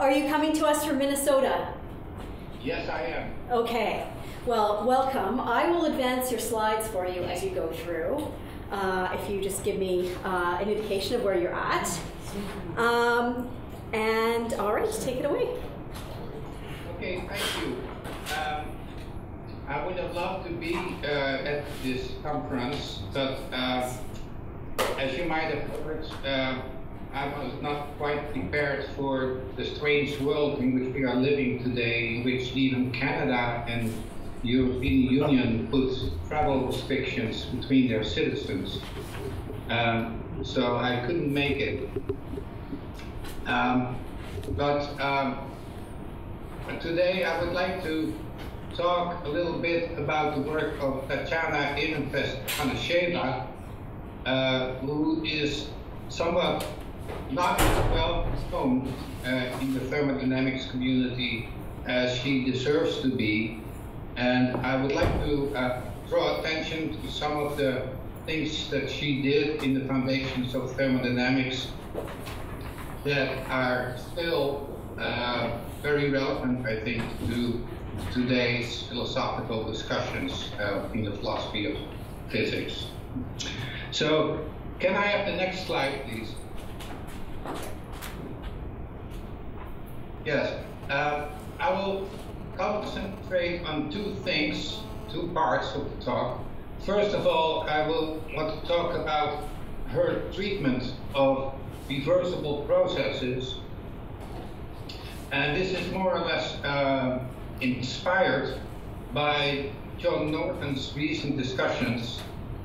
Are you coming to us from Minnesota? Yes, I am. Okay. Well, welcome. I will advance your slides for you as you go through. Uh, if you just give me uh, an indication of where you're at. Um, and all right, take it away. Okay, thank you. Um, I would have loved to be uh, at this conference, but uh, as you might have heard, uh, I was not quite prepared for the strange world in which we are living today, in which even Canada and European Union put travel restrictions between their citizens. Um, so I couldn't make it. Um, but um, today I would like to talk a little bit about the work of Tatjana Ehrenfest Afanassjewa, uh, who is somewhat not as well known uh, in the thermodynamics community as she deserves to be. And I would like to uh, draw attention to some of the things that she did in the foundations of thermodynamics that are still uh, very relevant, I think, to today's philosophical discussions uh, in the philosophy of physics. So, can I have the next slide, please? Yes. Uh, I will concentrate on two things, two parts of the talk. First of all, I will want to talk about her treatment of reversible processes. And this is more or less uh, inspired by John Norton's recent discussions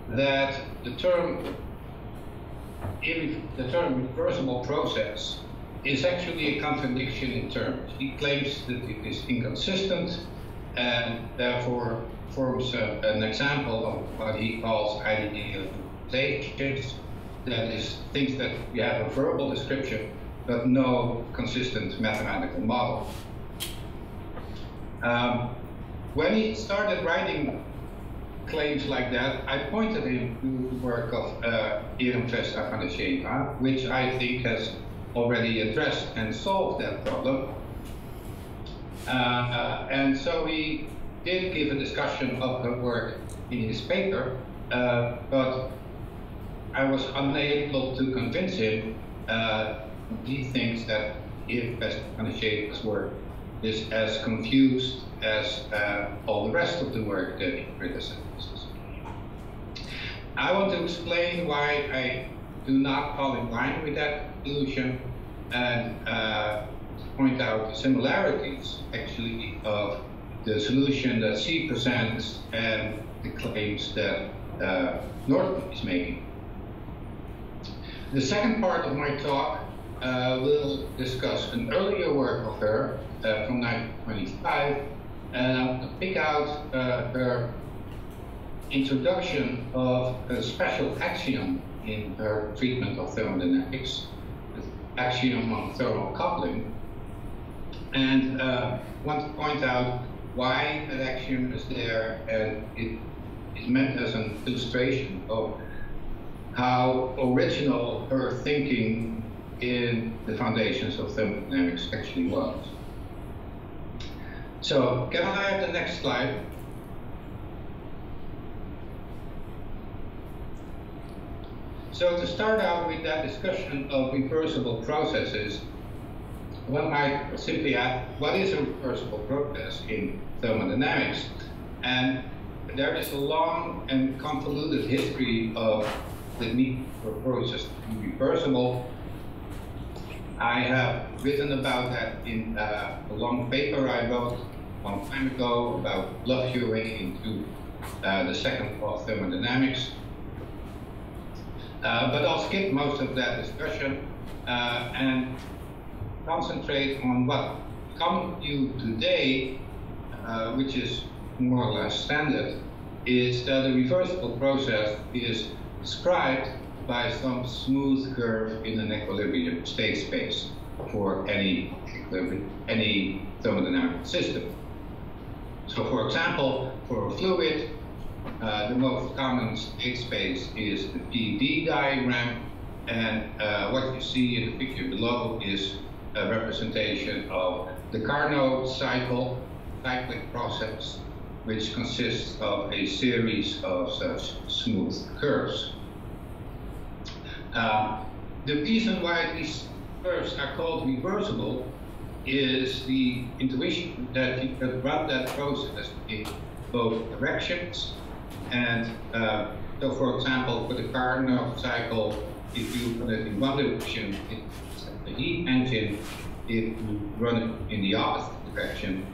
that the term the term reversible process is actually a contradiction in terms. He claims that it is inconsistent and therefore forms a, an example of what he calls idealizations, that is, things that you have a verbal description but no consistent mathematical model. Um, when he started writing claims like that, I pointed him to the work of uh, Afanassjewa, which I think has already addressed and solved that problem. Uh, uh, and so he did give a discussion of her work in his paper, uh, but I was unable to convince him uh, he thinks that Ehrenfest Afanassjewa's work is as confused as uh, all the rest of the work that he criticizes. I want to explain why I do not fall in line with that conclusion and uh, point out the similarities, actually, of the solution that she presents and the claims that uh, Norton is making. The second part of my talk uh, will discuss an earlier work of her uh, from 1925 and I want to pick out uh, her introduction of a special axiom in her treatment of thermodynamics, the axiom on thermal coupling, and uh, want to point out why that axiom is there and it is meant as an illustration of how original her thinking in the foundations of thermodynamics actually was. So, can I have the next slide? So to start out with that discussion of reversible processes, one might simply ask, what is a reversible process in thermodynamics? And there is a long and convoluted history of the need for processes to be reversible. I have written about that in uh, a long paper I wrote long time ago about blood fury into uh, the second law of thermodynamics. Uh, but I'll skip most of that discussion uh, and concentrate on what common you today, uh, which is more or less standard, is that a reversible process is described by some smooth curve in an equilibrium state space for any any thermodynamic system. So for example, for a fluid, uh, the most common state space is the PV diagram, and uh, what you see in the picture below is a representation of the Carnot cycle, cyclic process, which consists of a series of such smooth curves. Uh, the reason why these curves are called reversible is the intuition that you can run that process in both directions. And uh, so, for example, for the Carnot cycle, if you run it in one direction, it's the heat engine. If you run it in the opposite direction,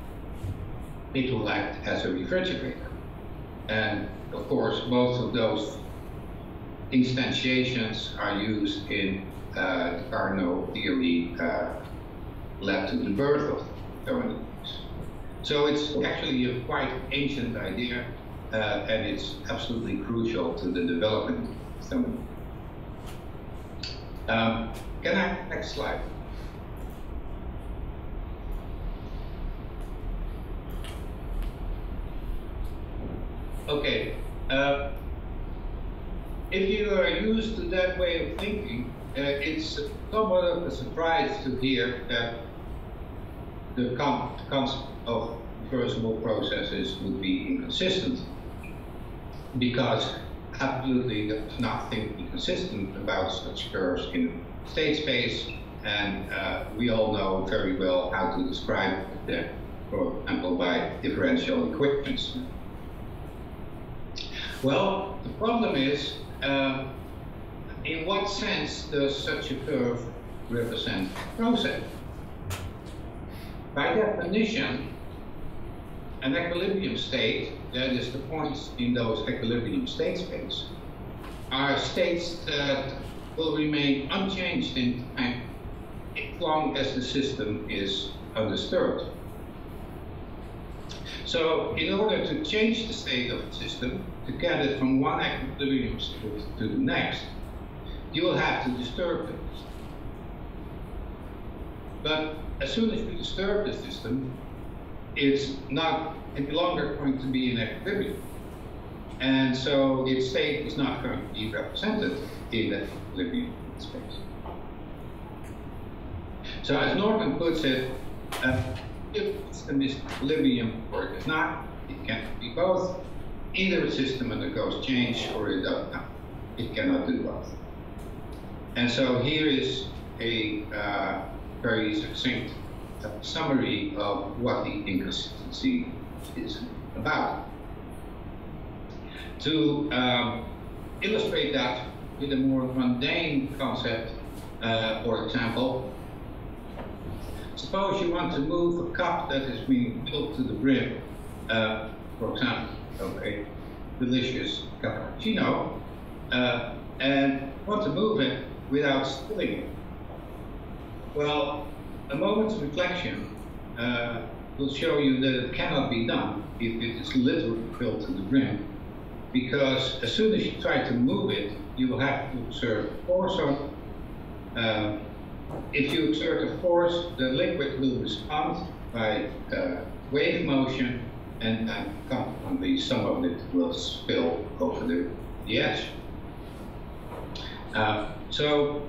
it will act as a refrigerator. And of course, both of those instantiations are used in uh, Carnot theory uh, led to the birth of thermodynamics. So it's actually a quite ancient idea, uh, and it's absolutely crucial to the development of thermodynamics. Um, can I, next slide. Okay, uh, if you are used to that way of thinking, uh, it's somewhat of a surprise to hear that the concept of reversible processes would be inconsistent because absolutely there's nothing inconsistent about such curves in state space and uh, we all know very well how to describe them, for example, by differential equations. Well, the problem is, uh, in what sense does such a curve represent process? By definition, an equilibrium state, that is the points in those equilibrium state space, are states that will remain unchanged in time as long as the system is undisturbed. So in order to change the state of the system, to get it from one equilibrium state to the next, you will have to disturb it. But as soon as you disturb the system, it's not any longer going to be in equilibrium. And so its state is not going to be represented in that equilibrium space. So as Norton puts it, uh, if the system is equilibrium or it is not, it can be both. Either a system undergoes change or it does not. It cannot do both. And so here is a uh, very succinct summary of what the inconsistency is about. To um, illustrate that with a more mundane concept, uh, for example, suppose you want to move a cup that is being filled to the brim, uh, for example, of a delicious cappuccino, uh, and want to move it without spilling it. Well, a moment's reflection uh, will show you that it cannot be done if it is literally filled to the brim, because as soon as you try to move it, you will have to force on uh, if you exert a force, the liquid will respond by uh, wave motion, and then consequently some of it will spill over the, the edge. Uh, so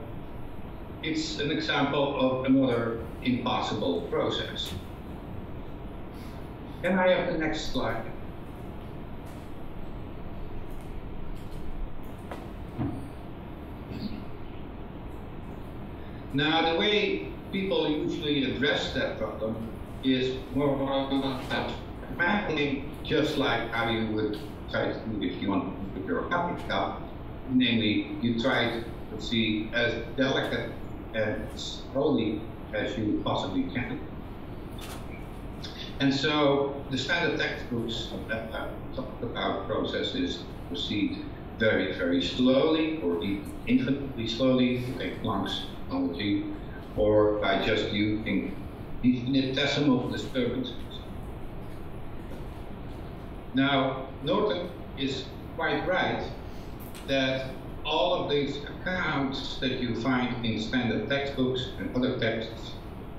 it's an example of another impossible process. Can I have the next slide? Now, the way people usually address that problem is more just like how you would try to do if you want to your coffee cup. Namely, you try to see as delicate and slowly as you possibly can. And so the standard textbooks that uh, talk about processes proceed very, very slowly or infinitely slowly to take technology or by just using infinitesimal disturbances. Now, Norton is quite right that all of these accounts that you find in standard textbooks and other texts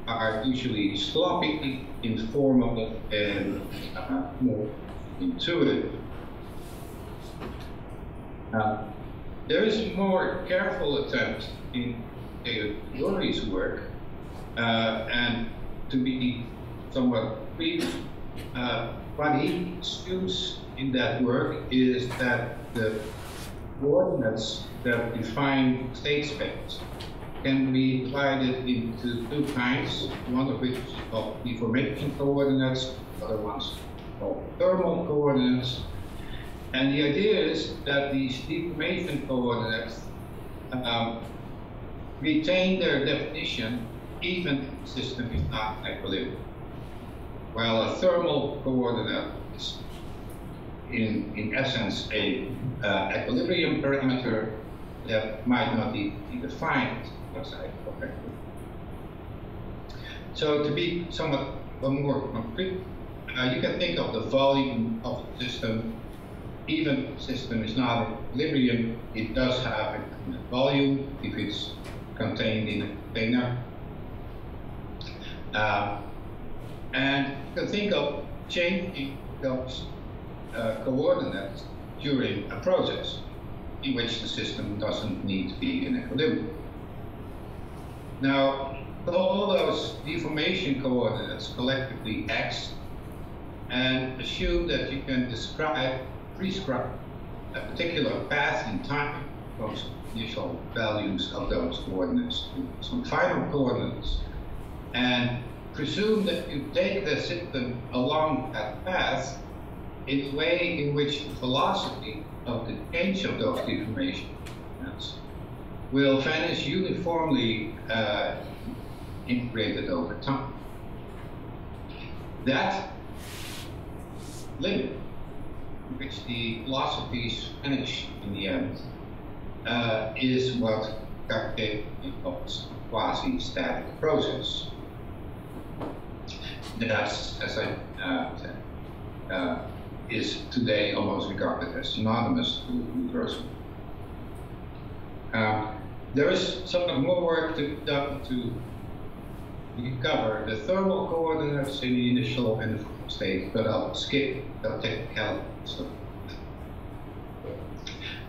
are usually sloppy, informal, and uh, more intuitive. Uh, there is a more careful attempt in Carathéodory's work, uh, and to be somewhat brief, uh, what he assumes in that work is that the coordinates that define state space can be divided into two kinds, one of which is called deformation coordinates, other ones called thermal coordinates. And the idea is that these deformation coordinates um, retain their definition even if the system is not equilibrium. While a thermal coordinate is in, in essence a uh, equilibrium parameter that might not be defined outside correctly. So to be somewhat more concrete, uh, you can think of the volume of the system. Even if the system is not equilibrium, it does have a volume if it's contained in a container. Uh, and you can think of changing those uh, coordinates during a process in which the system doesn't need to be in equilibrium. Now, all those deformation coordinates collectively x and assume that you can describe, prescribe a particular path in time, those initial values of those coordinates some final coordinates, and presume that you take the system along that path in a way in which the velocity of the change of those deformation will vanish uniformly uh, integrated over time. That limit, in which the philosophies vanish in the end, uh, is what Carathéodory calls quasi-static process. That, as I uh, said, uh, is today almost regarded as synonymous with reversal. Uh, there is some more work to be done to recover the thermal coordinates in the initial and final state, but I'll skip the technicalities.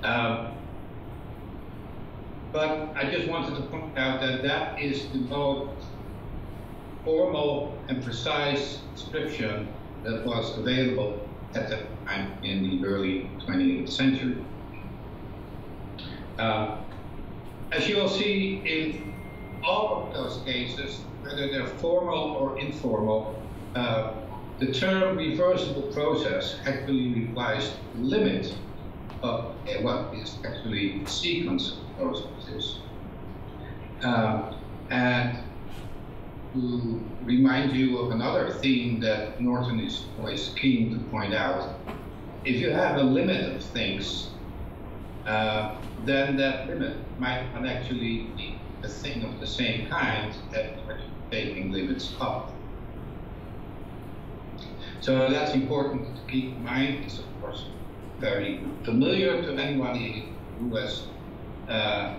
Um, but I just wanted to point out that that is the most formal and precise description that was available at that time in the early 20th century. Uh, as you will see in all of those cases, whether they're formal or informal, uh, the term reversible process actually implies the limit of what is actually sequence processes. Um, and to remind you of another theme that Norton is always keen to point out, if you have a limit of things, uh, then that limit might not actually be a thing of the same kind that you're taking limits up. So that's important to keep in mind. It's of course very familiar to anybody who has uh,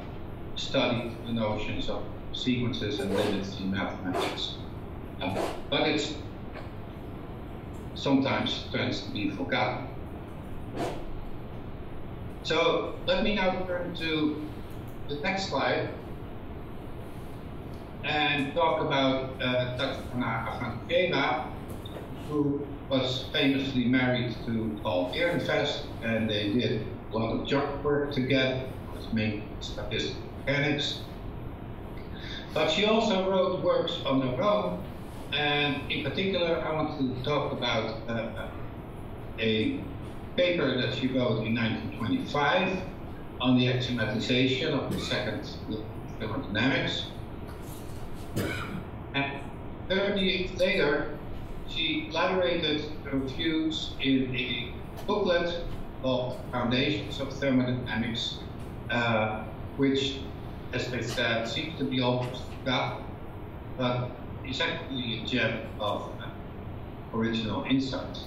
studied the notions of sequences and limits in mathematics. Um, but it's sometimes tends to be forgotten. So let me now turn to the next slide and talk about uh, Tatjana who was famously married to Paul Ehrenfest, and they did a lot of job work together, main statistical mechanics. But she also wrote works on her own, and in particular, I want to talk about uh, a paper that she wrote in 1925 on the axiomatization of the second thermodynamics. And 30 years later, she elaborated her views in a booklet called Foundations of Thermodynamics, uh, which, as I said, seems to be almost forgotten, but is actually a gem of uh, original insight.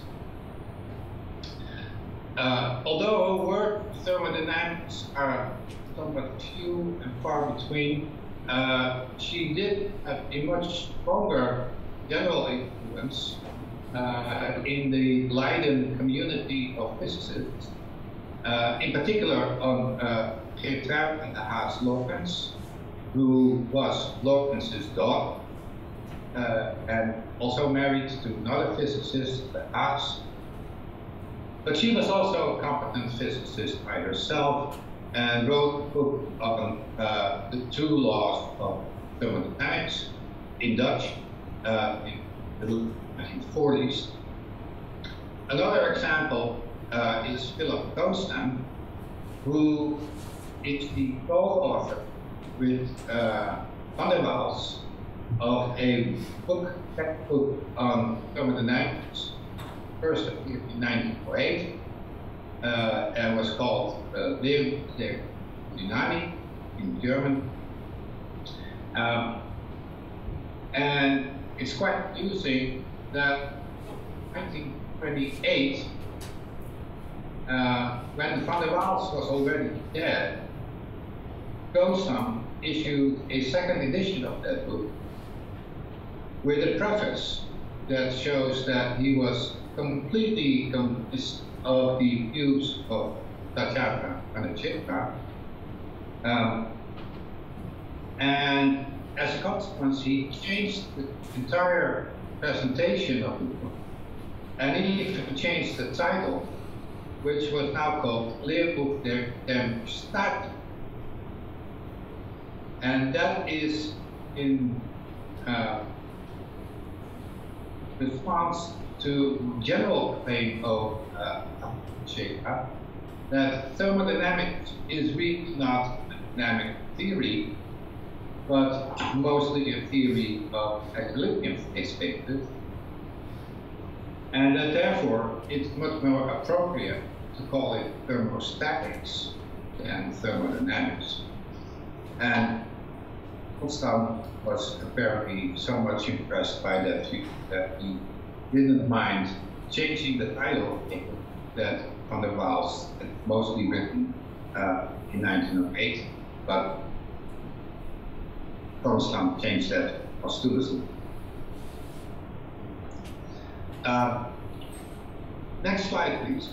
Uh, although her work thermodynamics are somewhat few and far between, uh, she did have a much stronger general influence uh, in the Leiden community of physicists uh, in particular on Geertruida de Haas Lorentz, who was Lorentz's daughter, uh, and also married to another physicist, Haas. But she was also a competent physicist by herself and wrote a book on uh, the two laws of thermodynamics in Dutch uh, in the 1940s. Another example uh, is Philip Kohnstamm, who the co-author with uh, Van der Waals of a book, textbook on thermodynamics, first appeared in 1948 uh, and was called uh, Leben der Dynamik in German. Um, and it's quite amusing that 1928, uh, when Van der Waals was already dead, Kohnstamm issued a second edition of that book with a preface that shows that he was completely convinced of the views of Tatjana Afanassjewa. Um, and as a consequence, he changed the entire presentation of the book. And he changed the title, which was now called Leerbuch der dem Staat. And that is in uh, response to general claim of uh, that thermodynamics is really not a dynamic theory, but mostly a theory of equilibrium spaces, and that therefore it's much more appropriate to call it thermostatics than thermodynamics. And Kohnstamm was apparently so much impressed by that that he didn't mind changing the title that Van der Waals had mostly written uh, in 1908, but Kohnstamm changed that posthumously. Uh, next slide, please.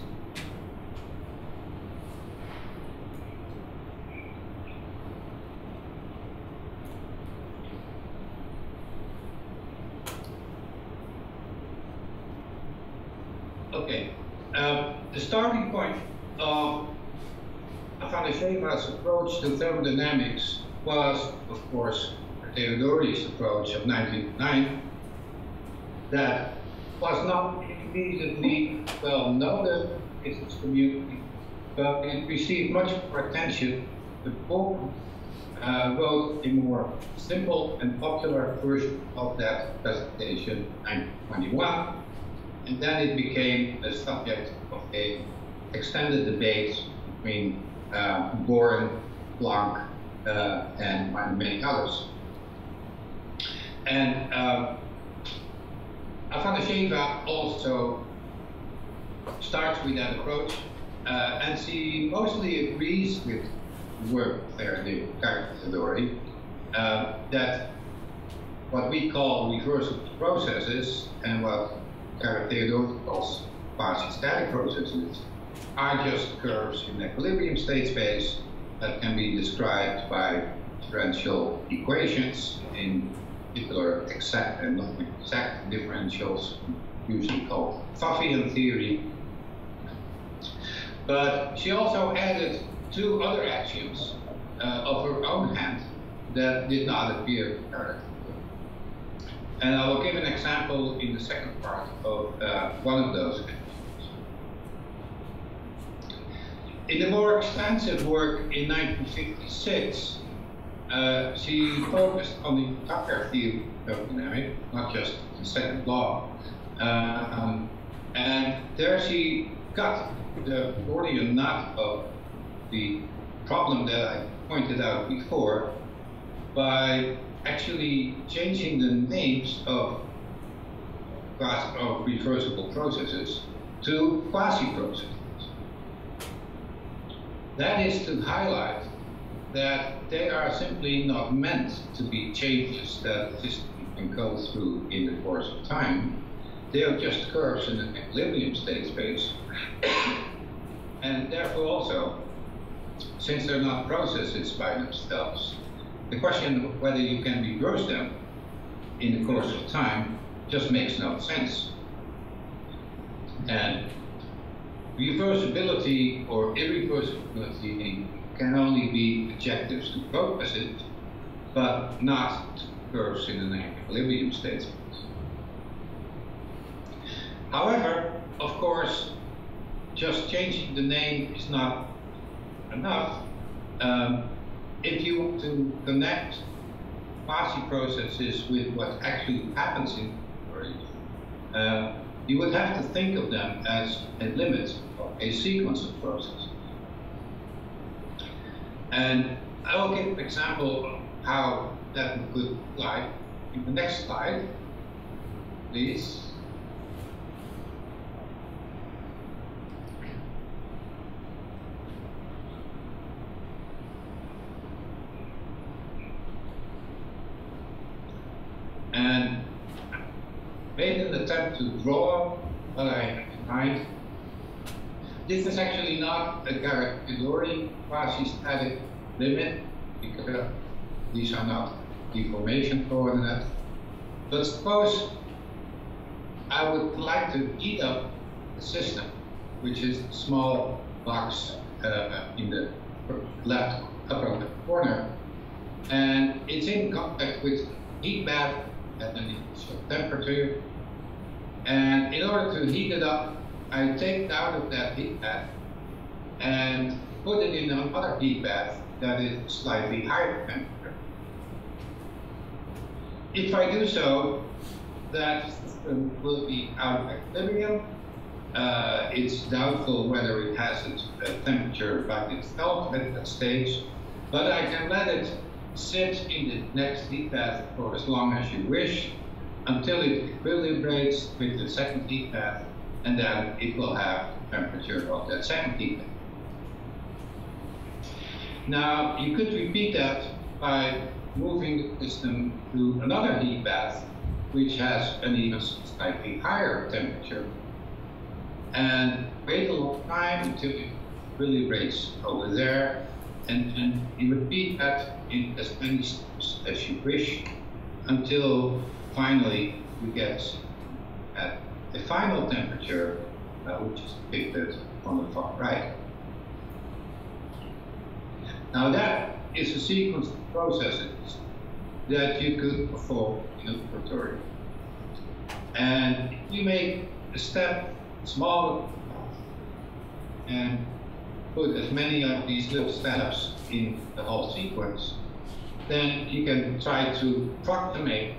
Okay. Um, the starting point of Scheva's approach to thermodynamics was, of course, Carathéodory's approach of 1909 that was not immediately well noted in its community, but it received much more attention. The book uh, wrote a more simple and popular version of that presentation in 1921 and then it became the subject of a extended debate between uh, Born, Planck, uh, and many others. And uh, Afanassjewa also starts with that approach, uh, and she mostly agrees with work there, the character uh, that what we call reversible processes and what characteristics quasi-static processes are just curves in equilibrium state space that can be described by differential equations, in particular exact and non-exact differentials, usually called Pfaffian theory. But she also added two other axioms uh, of her own hand that did not appear and I will give an example in the second part of uh, one of those examples. In the more extensive work in 1956, uh, she focused on the Tucker theory of dynamics, not just the second law. Uh, um, and there she got the Gordian knot of the problem that I pointed out before by actually changing the names of, of reversible processes to quasi-processes. That is to highlight that they are simply not meant to be changes that the system can go through in the course of time. They are just curves in an equilibrium state space. And therefore also, since they're not processes by themselves, the question of whether you can reverse them in the course of time just makes no sense. And reversibility or irreversibility can only be adjectives to processes, but not curves in an equilibrium state. However, of course, just changing the name is not enough. Um, if you want to connect quasi processes with what actually happens in memory, uh, you would have to think of them as a limit of a sequence of processes. And I will give an example of how that would look like in the next slide, please. And made an attempt to draw what I find. This is actually not a Carathéodory quasi-static limit because these are not deformation coordinates. But suppose I would like to heat up the system, which is a small box uh, in the left upper corner, and it's in contact with heat bath at an initial temperature. And in order to heat it up, I take it out of that heat bath and put it in another heat bath that is slightly higher temperature. If I do so, that system will be out of equilibrium. Uh, it's doubtful whether it has a, a temperature by itself at that stage, but I can let it sit in the next heat bath for as long as you wish until it equilibrates with the second heat bath and then it will have the temperature of that second heat bath. Now you could repeat that by moving the system to another heat bath which has an even slightly higher temperature and wait a long time until it equilibrates over there and, and you repeat that in as many steps as you wish until finally you get at the final temperature, uh, which is depicted on the far right. Now that is a sequence of processes that you could perform in a laboratory. And you make a step smaller and put as many of these little steps in the whole sequence, then you can try to approximate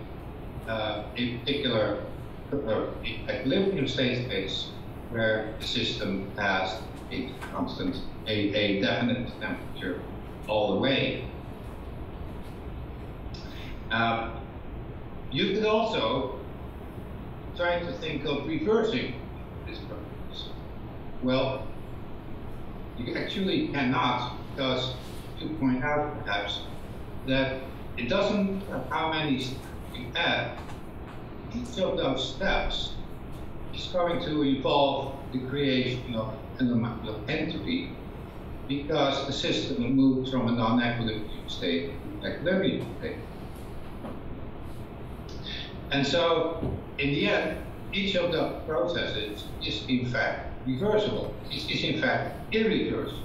uh, a particular uh, equilibrium state space where the system has a constant, a, a definite temperature all the way. Um, you could also try to think of reversing this process. Well, you actually cannot, because you point out perhaps that it doesn't matter how many steps you add, each of those steps is going to involve the creation of an amount of entropy because the system moves from a non-equilibrium state to equilibrium state. And so, in the end, each of the processes is in fact reversible. It is in fact irreversible.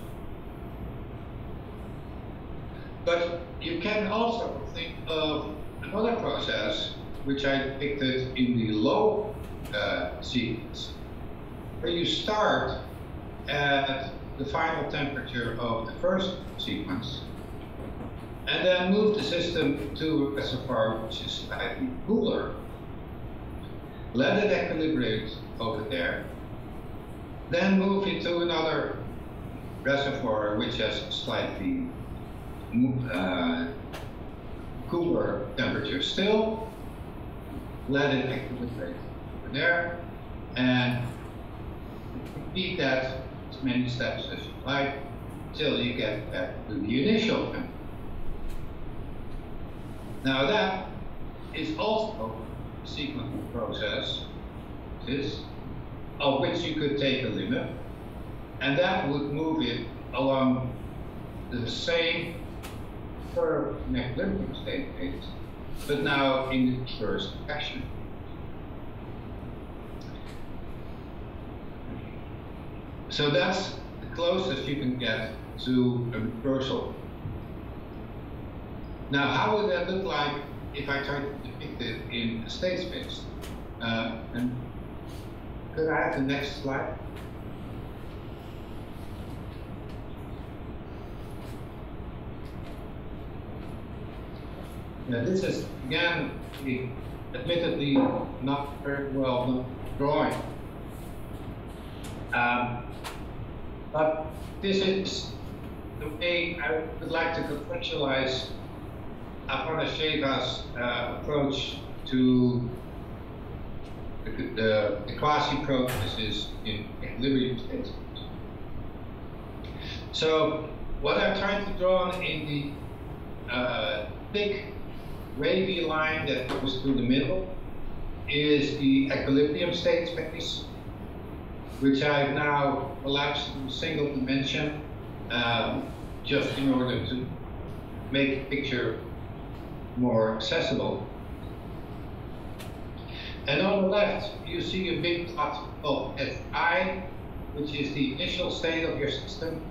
But you can also think of another process which I depicted in the low uh, sequence, where you start at the final temperature of the first sequence and then move the system to a reservoir which is slightly cooler. Let it equilibrate over there, then move into another reservoir which has slightly uh, cooler temperature still. Let it equilibrate over there and repeat that as many steps as you like till you get back to the initial temperature. Now that is also sequential process, this, of which you could take a limit. and that would move it along the same curve equilibrium state but now in the first direction. So that's the closest you can get to a reversal. Now, how would that look like if I try to in a state space? Uh, and could I have the next slide? Now, this is again, the admittedly not very well drawing. Um, but this is the way I would like to conceptualize Afanassjewa's uh, approach to the, the, the quasi-processes in equilibrium states. So what I'm trying to draw on in the uh, thick wavy line that goes through the middle is the equilibrium state space which I've now collapsed to a single dimension um, just in order to make a picture more accessible. And on the left, you see a big dot of Fi, which is the initial state of your system.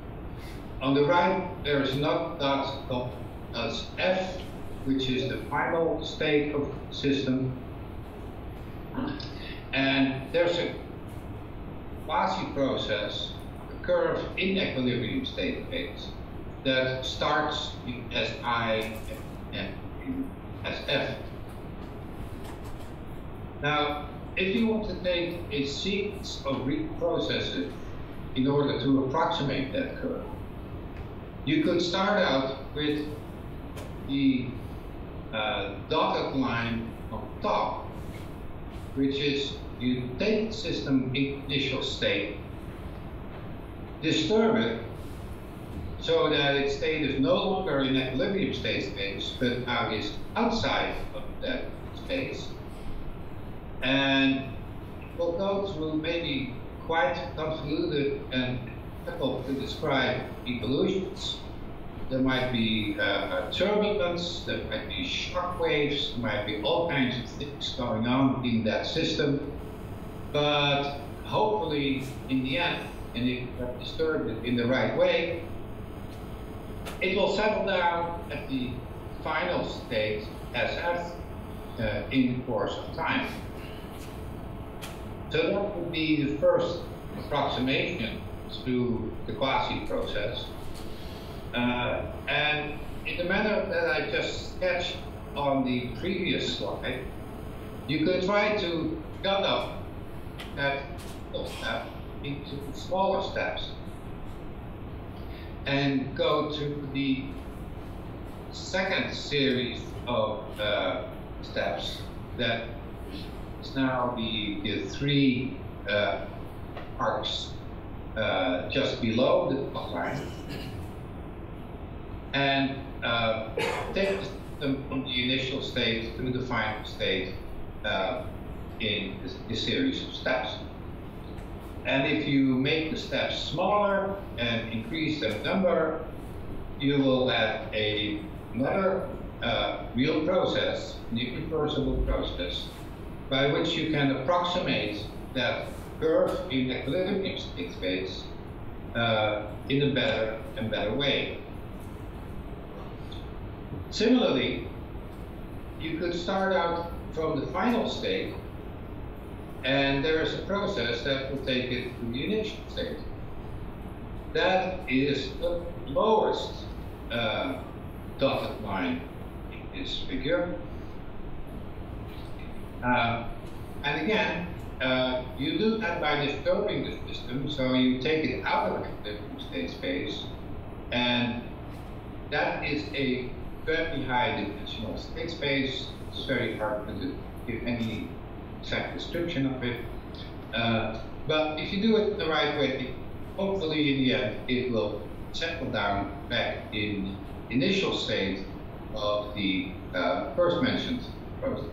On the right, there is another dot as F, which is the final state of system. And there's a quasi process, a curve in equilibrium state phase that starts in Si and in F. Now, if you want to take a sequence of reprocesses in order to approximate that curve, you could start out with the uh, dotted line on top, which is you take system initial state, disturb it so that its state is no longer in equilibrium state space, but now is outside of that space. And we'll go through maybe quite convoluted and difficult to describe evolutions. There might be uh, turbulence, there might be shock waves, there might be all kinds of things going on in that system. But hopefully, in the end, and if disturbed it in the right way, it will settle down at the final state SF uh, in the course of time. So that would be the first approximation to the quasi process. Uh, and in the manner that I just sketched on the previous slide, you could try to cut up that step into smaller steps and go to the second series of uh, steps that is now the, the three uh, arcs uh, just below the line and uh, take them from the initial state to the final state uh, in a series of steps. And if you make the steps smaller and increase the number, you will have a, another uh, real process, an irreversible process, by which you can approximate that curve in equilibrium state space uh, in a better and better way. Similarly, you could start out from the final state and there is a process that will take it to the initial state. That is the lowest uh, dotted line in this figure. Uh, and again, uh, you do that by disturbing the system, so you take it out of the state space, and that is a very high dimensional state space. It's very hard to give any exact description of it. Uh, but if you do it the right way, hopefully in the end it will settle down back in initial state of the uh, first mentioned process.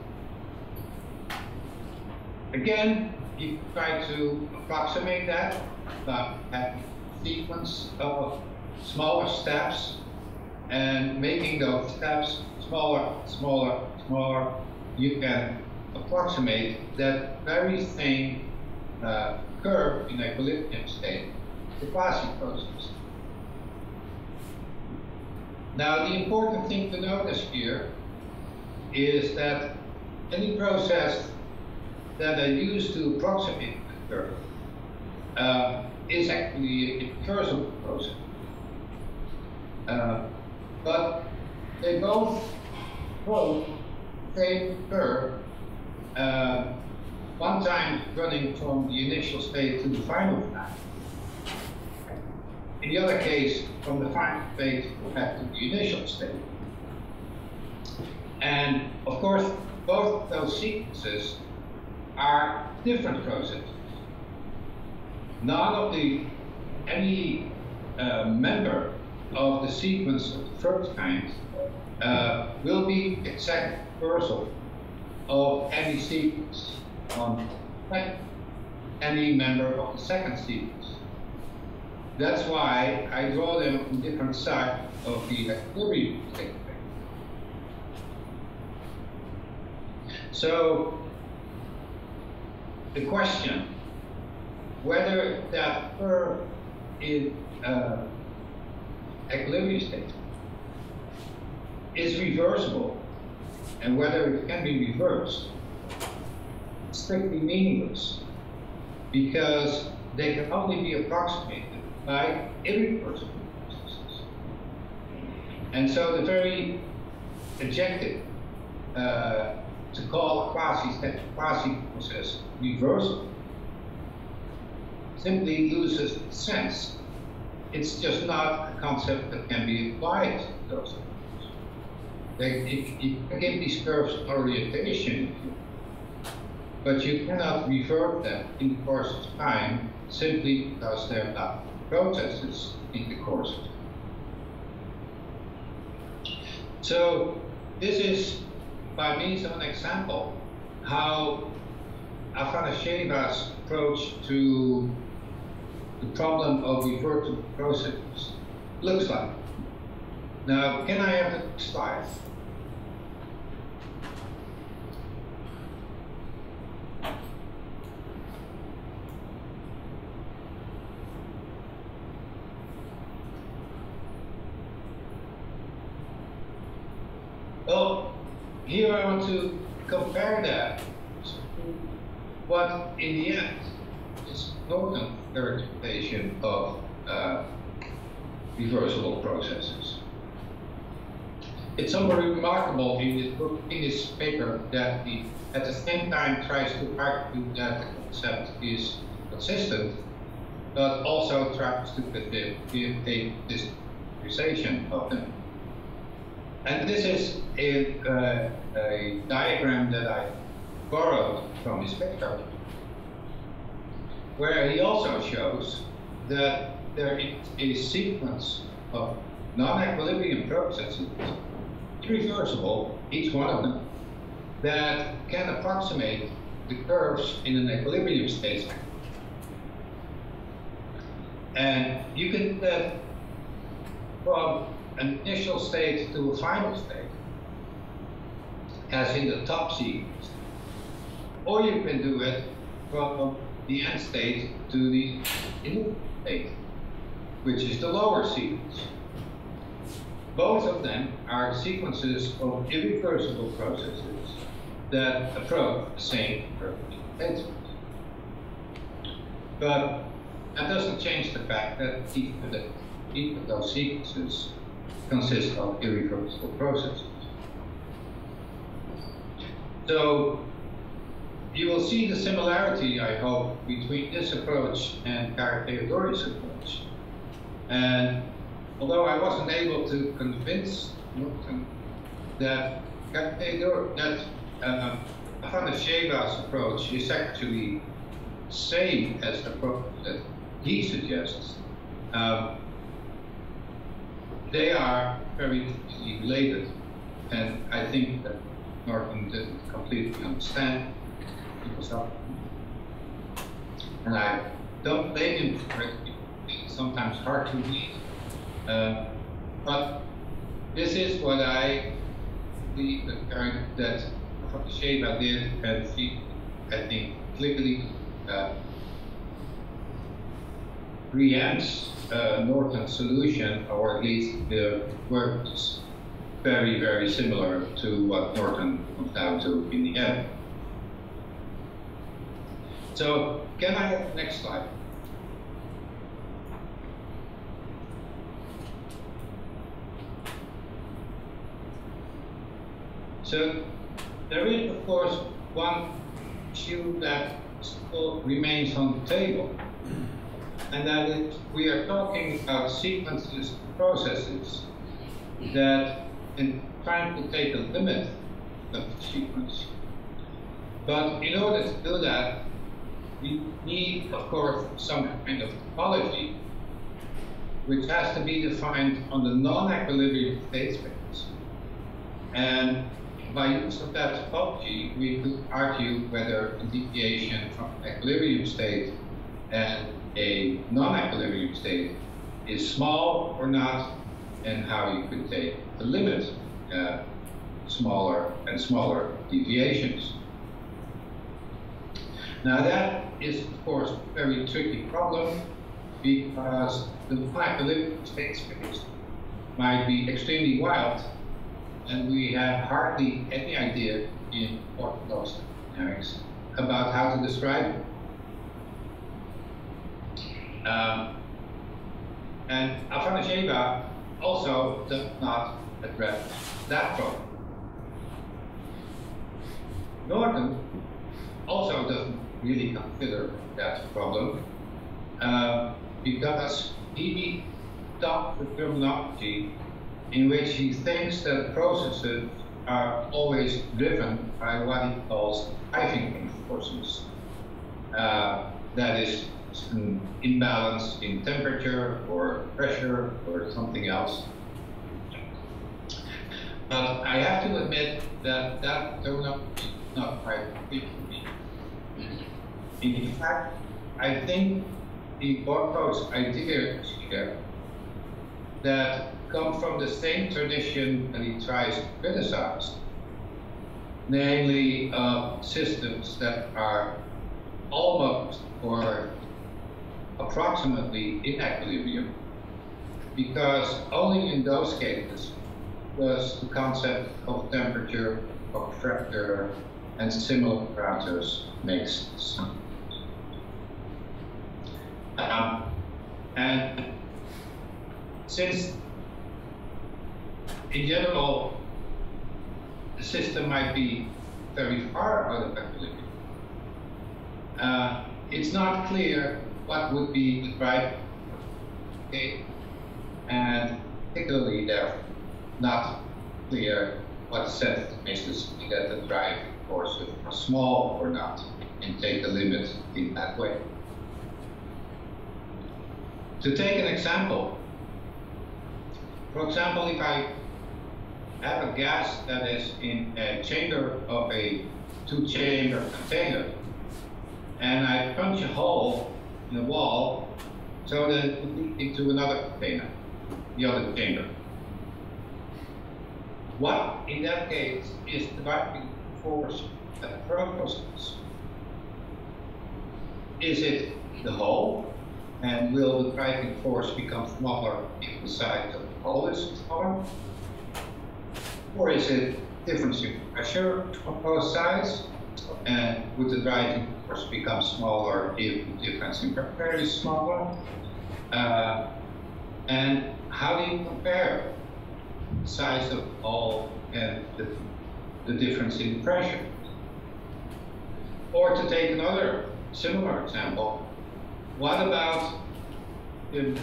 Again, you try to approximate that, but at sequence of smaller steps and making those steps smaller, smaller, smaller, you can approximate that very same uh, curve in equilibrium state, the quasi process. Now, the important thing to notice here is that any process that I use to approximate the curve uh, is actually a reversible process. Uh, but they both quote same curve, uh, one time running from the initial state to the final time. In the other case, from the final state back to the initial state. And of course, both those sequences are different processes. None of the any uh, member of the sequence of the first kind uh, will be exact reversal of any sequence on any member of the second sequence. That's why I draw them on different sides of the equilibrium state. So the question whether that curve in uh, equilibrium state is reversible and whether it can be reversed is strictly meaningless because they can only be approximated by irreversible processes. And so the very objective uh, to call a quasi, quasi process reversible simply loses sense. It's just not a concept that can be applied to those They, you can give these curves orientation, but you cannot revert them in the course of time simply because they're not processes in the course of time. So this is, by means of an example, how Afanassjewa's approach to the problem of revertible processes looks like. Now, can I have the slide? Well, here I want to compare that what in the end is Norton characterization of uh, reversible processes. It's somewhat remarkable in this book, in this paper, that he at the same time tries to argue that the concept is consistent, but also tries to give a distribution of them. And this is a, uh, a diagram that I borrowed from his paper, where he also shows that there is a sequence of non-equilibrium processes, irreversible, each one of them, that can approximate the curves in an equilibrium state. And you can from an initial state to a final state, as in the top sequence. Or you can do it from the end state to the initial state, which is the lower sequence. Both of them are sequences of irreversible processes that approach the same perfect But that doesn't change the fact that each of those sequences consist of irreversible processes. So you will see the similarity, I hope, between this approach and Carathéodory's approach. And although I wasn't able to convince Norton that that uh, approach is actually the same as the approach that he suggests, um, they are very related. And I think that Norton didn't completely understand and I don't blame him for it. He's sometimes hard to read. Uh, but this is what I the that Fukushima did, and she, I think, clearly uh, preempts uh, Norton's solution, or at least the works very, very similar to what Norton comes down to in the end. So, can I have next slide? So, there is, of course, one issue that still remains on the table, and that is we are talking about sequences processes that in trying to take a limit of the sequence. But in order to do that, we need, of course, some kind of topology which has to be defined on the non-equilibrium state space. And by use of that topology, we could argue whether a deviation from equilibrium state and a non-equilibrium state is small or not, and how you could take the limit uh, smaller and smaller deviations. Now that is, of course, a very tricky problem because the non-equilibrium state space might be extremely wild and we have hardly any idea in orthodox dynamics about how to describe it. Um, and Afanassjewa also does not address that problem. Norton also doesn't really consider that problem uh, because he adopts the terminology in which he thinks that processes are always driven by what he calls driving forces. Uh, that is an imbalance in temperature or pressure or something else. But I have to admit that that terminology is not quite clear to me. In fact, I think the Borkos idea here that come from the same tradition that he tries to criticize, namely uh, systems that are almost or approximately in equilibrium, because only in those cases does the concept of temperature, of pressure, and similar parameters make sense. Um, and since in general, the system might be very far out of equilibrium. Uh, it's not clear what would be the right okay, and particularly therefore not clear what sense it makes us that the drive force are small or not and take the limit in that way. To take an example, for example, if I have a gas that is in a chamber of a two-chamber container, and I punch a hole in the wall so it into another container, the other chamber. What, in that case, is the driving force that process? Is it the hole? And will the driving force become smaller if the size of the hole is smaller? Or is it difference in pressure of both sides? And with the driving force becomes smaller if the difference in pressure is smaller? Uh, and how do you compare the size of all and the, the difference in pressure? Or to take another similar example, what about the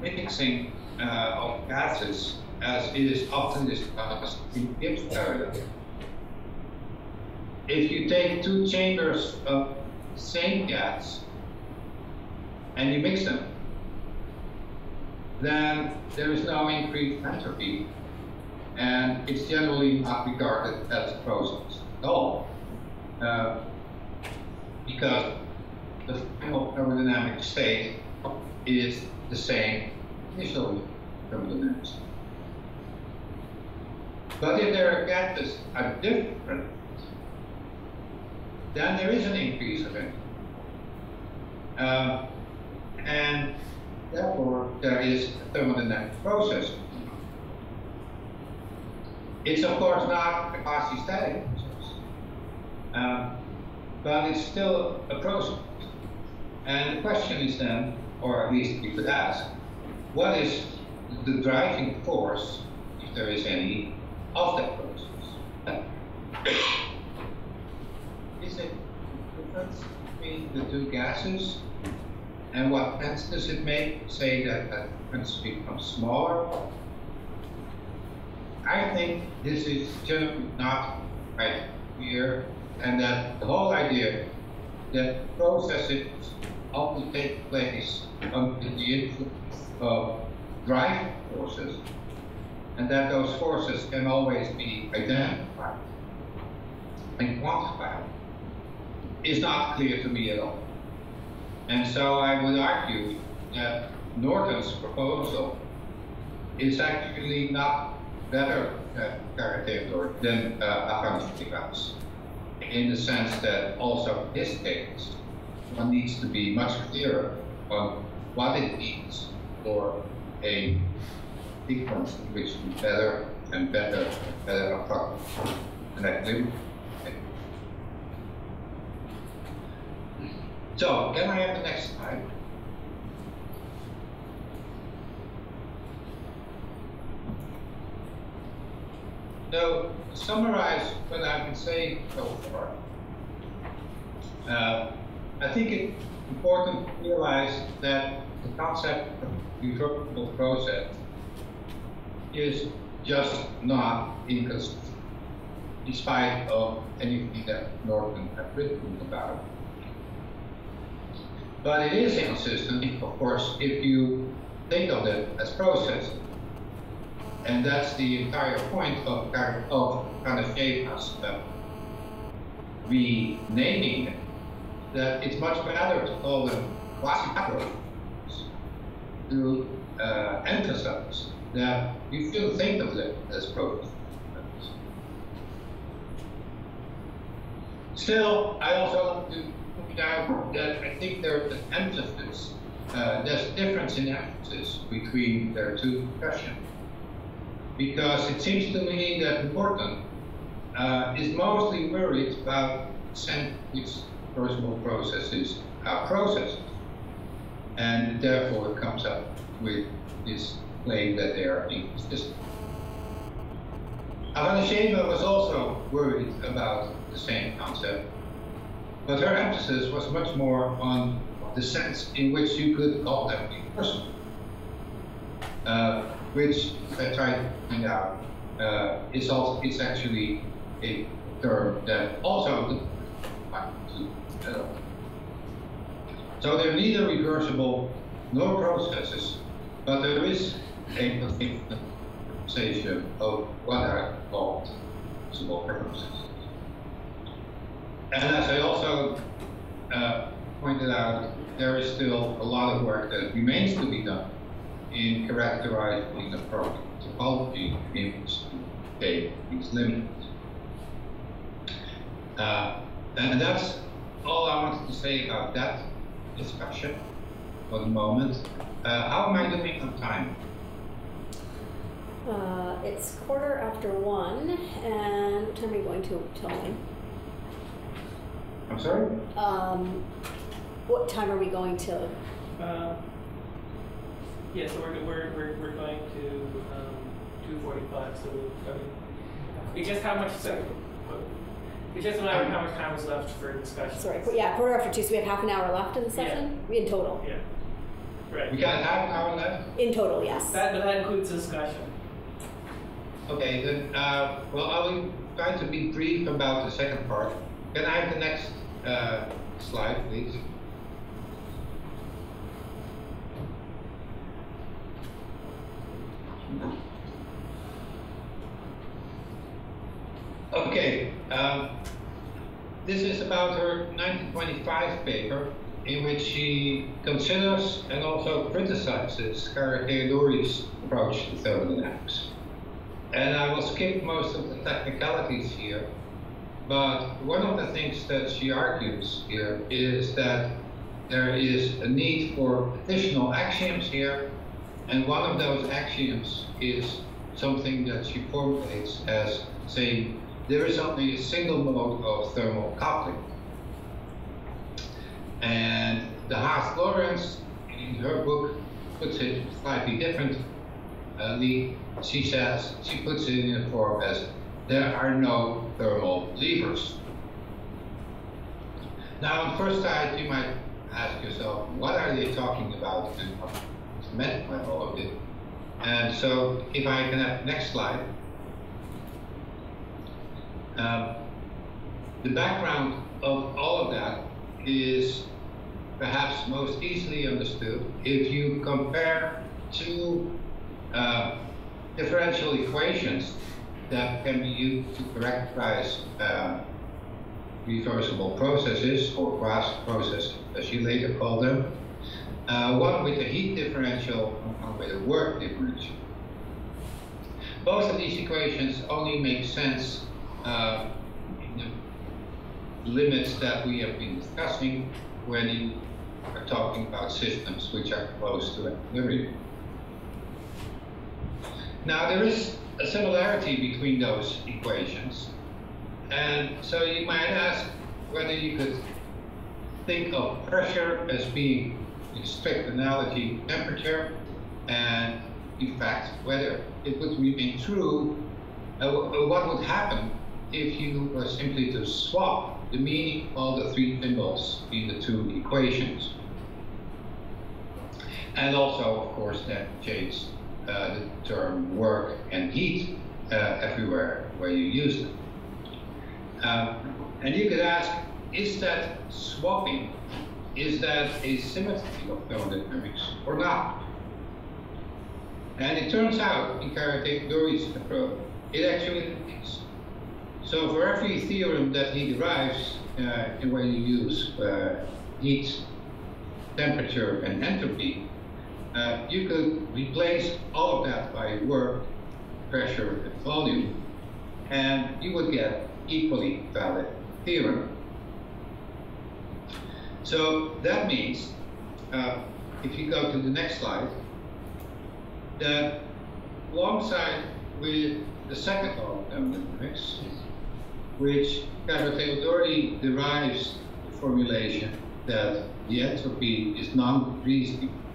mixing uh, of gases as it is often discussed in Gibbs paradox. If you take two chambers of same gas and you mix them, then there is no increased entropy, and it's generally not regarded as a process at all, uh, because the final thermodynamic state is the same initial thermodynamics. But if their gases are different, then there is an increase of energy. Um, and therefore, there is a thermodynamic process. It's of course not a quasi-static process, um, but it's still a process. And the question is then, or at least we could ask, what is the driving force, if there is any, of that process? Is it difference between the two gases? And what sense does it make, say that that difference becomes smaller? I think this is just not right here, and that the whole idea that processes often take place under the influence of drive forces, and that those forces can always be identified and quantified, is not clear to me at all. And so I would argue that Norton's proposal is actually not better uh, than uh, in the sense that also his case, one needs to be much clearer on what it means for a sequence which we better and better and better approach an equilibrium. So, can I have the next slide? So, to summarize what I've been saying so far, uh, I think it's important to realize that the concept of reversible process is just not inconsistent, despite of anything that Norton has written about. But it is inconsistent, of course, if you think of it as process. And that's the entire point of, of Afanassjewa's uh, renaming it, that it's much better to call them quasi to uh, emphasize that you should think of them as process. Still, I also want to out that I think there's an emphasis, uh, there's a difference in emphasis between their two questions. Because it seems to me that Norton uh, is mostly worried about which personal processes are processes. And therefore it comes up with this claim that they are inconsistent. Afanassjewa was also worried about the same concept but her emphasis was much more on the sense in which you could call them impersonal, uh, which I tried to find out uh, is also is actually a term that also so they're neither reversible nor processes, but there is a conversation of what are called reversible processes. And as I also uh, pointed out, there is still a lot of work that remains to be done in characterizing the program topology in which to take these limits. Uh, and that's all I wanted to say about that discussion for the moment. Uh, how am I doing on time? Uh, it's quarter after one, and what time are you going to tell me? I'm sorry? Um, what time are we going to? Uh, yeah, so we're, we're, we're, we're going to um, 245, so I mean, it's just how much, so, it's just a matter of how much time is left for discussion. Sorry, but yeah, quarter after two, so we have half an hour left in the session? In total? Yeah, right. We got half an hour left? In total, yes. That, but that includes discussion. Okay, then, uh, well, I'll try to be brief about the second part. Can I have the next uh, slide, please? Okay, um, this is about her 1925 paper, in which she considers and also criticizes Carathéodory's approach to thermodynamics. And I will skip most of the technicalities here, but one of the things that she argues here is that there is a need for additional axioms here, and one of those axioms is something that she formulates as saying there is only a single mode of thermal coupling. And the Haas-Lorentz, in her book, puts it slightly differently. She says, she puts it in a form as there are no thermal levers. Now, on first sight, you might ask yourself, what are they talking about and what's meant by all of it? And so, if I can have the next slide. Um, the background of all of that is perhaps most easily understood if you compare two uh, differential equations that can be used to characterize uh, reversible processes or quasi processes, as you later call them. Uh, one with a heat differential and one with a work differential. Both of these equations only make sense uh, in the limits that we have been discussing when you are talking about systems which are close to equilibrium. Now there is a similarity between those equations. And so you might ask whether you could think of pressure as being, in strict analogy, temperature, and in fact, whether it would remain true, uh, what would happen if you were simply to swap the meaning of the three symbols in the two equations. And also, of course, that change uh, the term work and heat uh, everywhere where you use them. Um, and you could ask, is that swapping, is that a symmetry of thermodynamics or not? And it turns out, in Carathéodory's approach, it actually is. So for every theorem that he derives, uh, when you use uh, heat, temperature, and entropy, uh, you could replace all of that by work, pressure, and volume, and you would get equally valid theorem. So that means, uh, if you go to the next slide, that alongside with the second law of thermodynamics, which Carathéodory derives the formulation that the entropy is non-decreasing in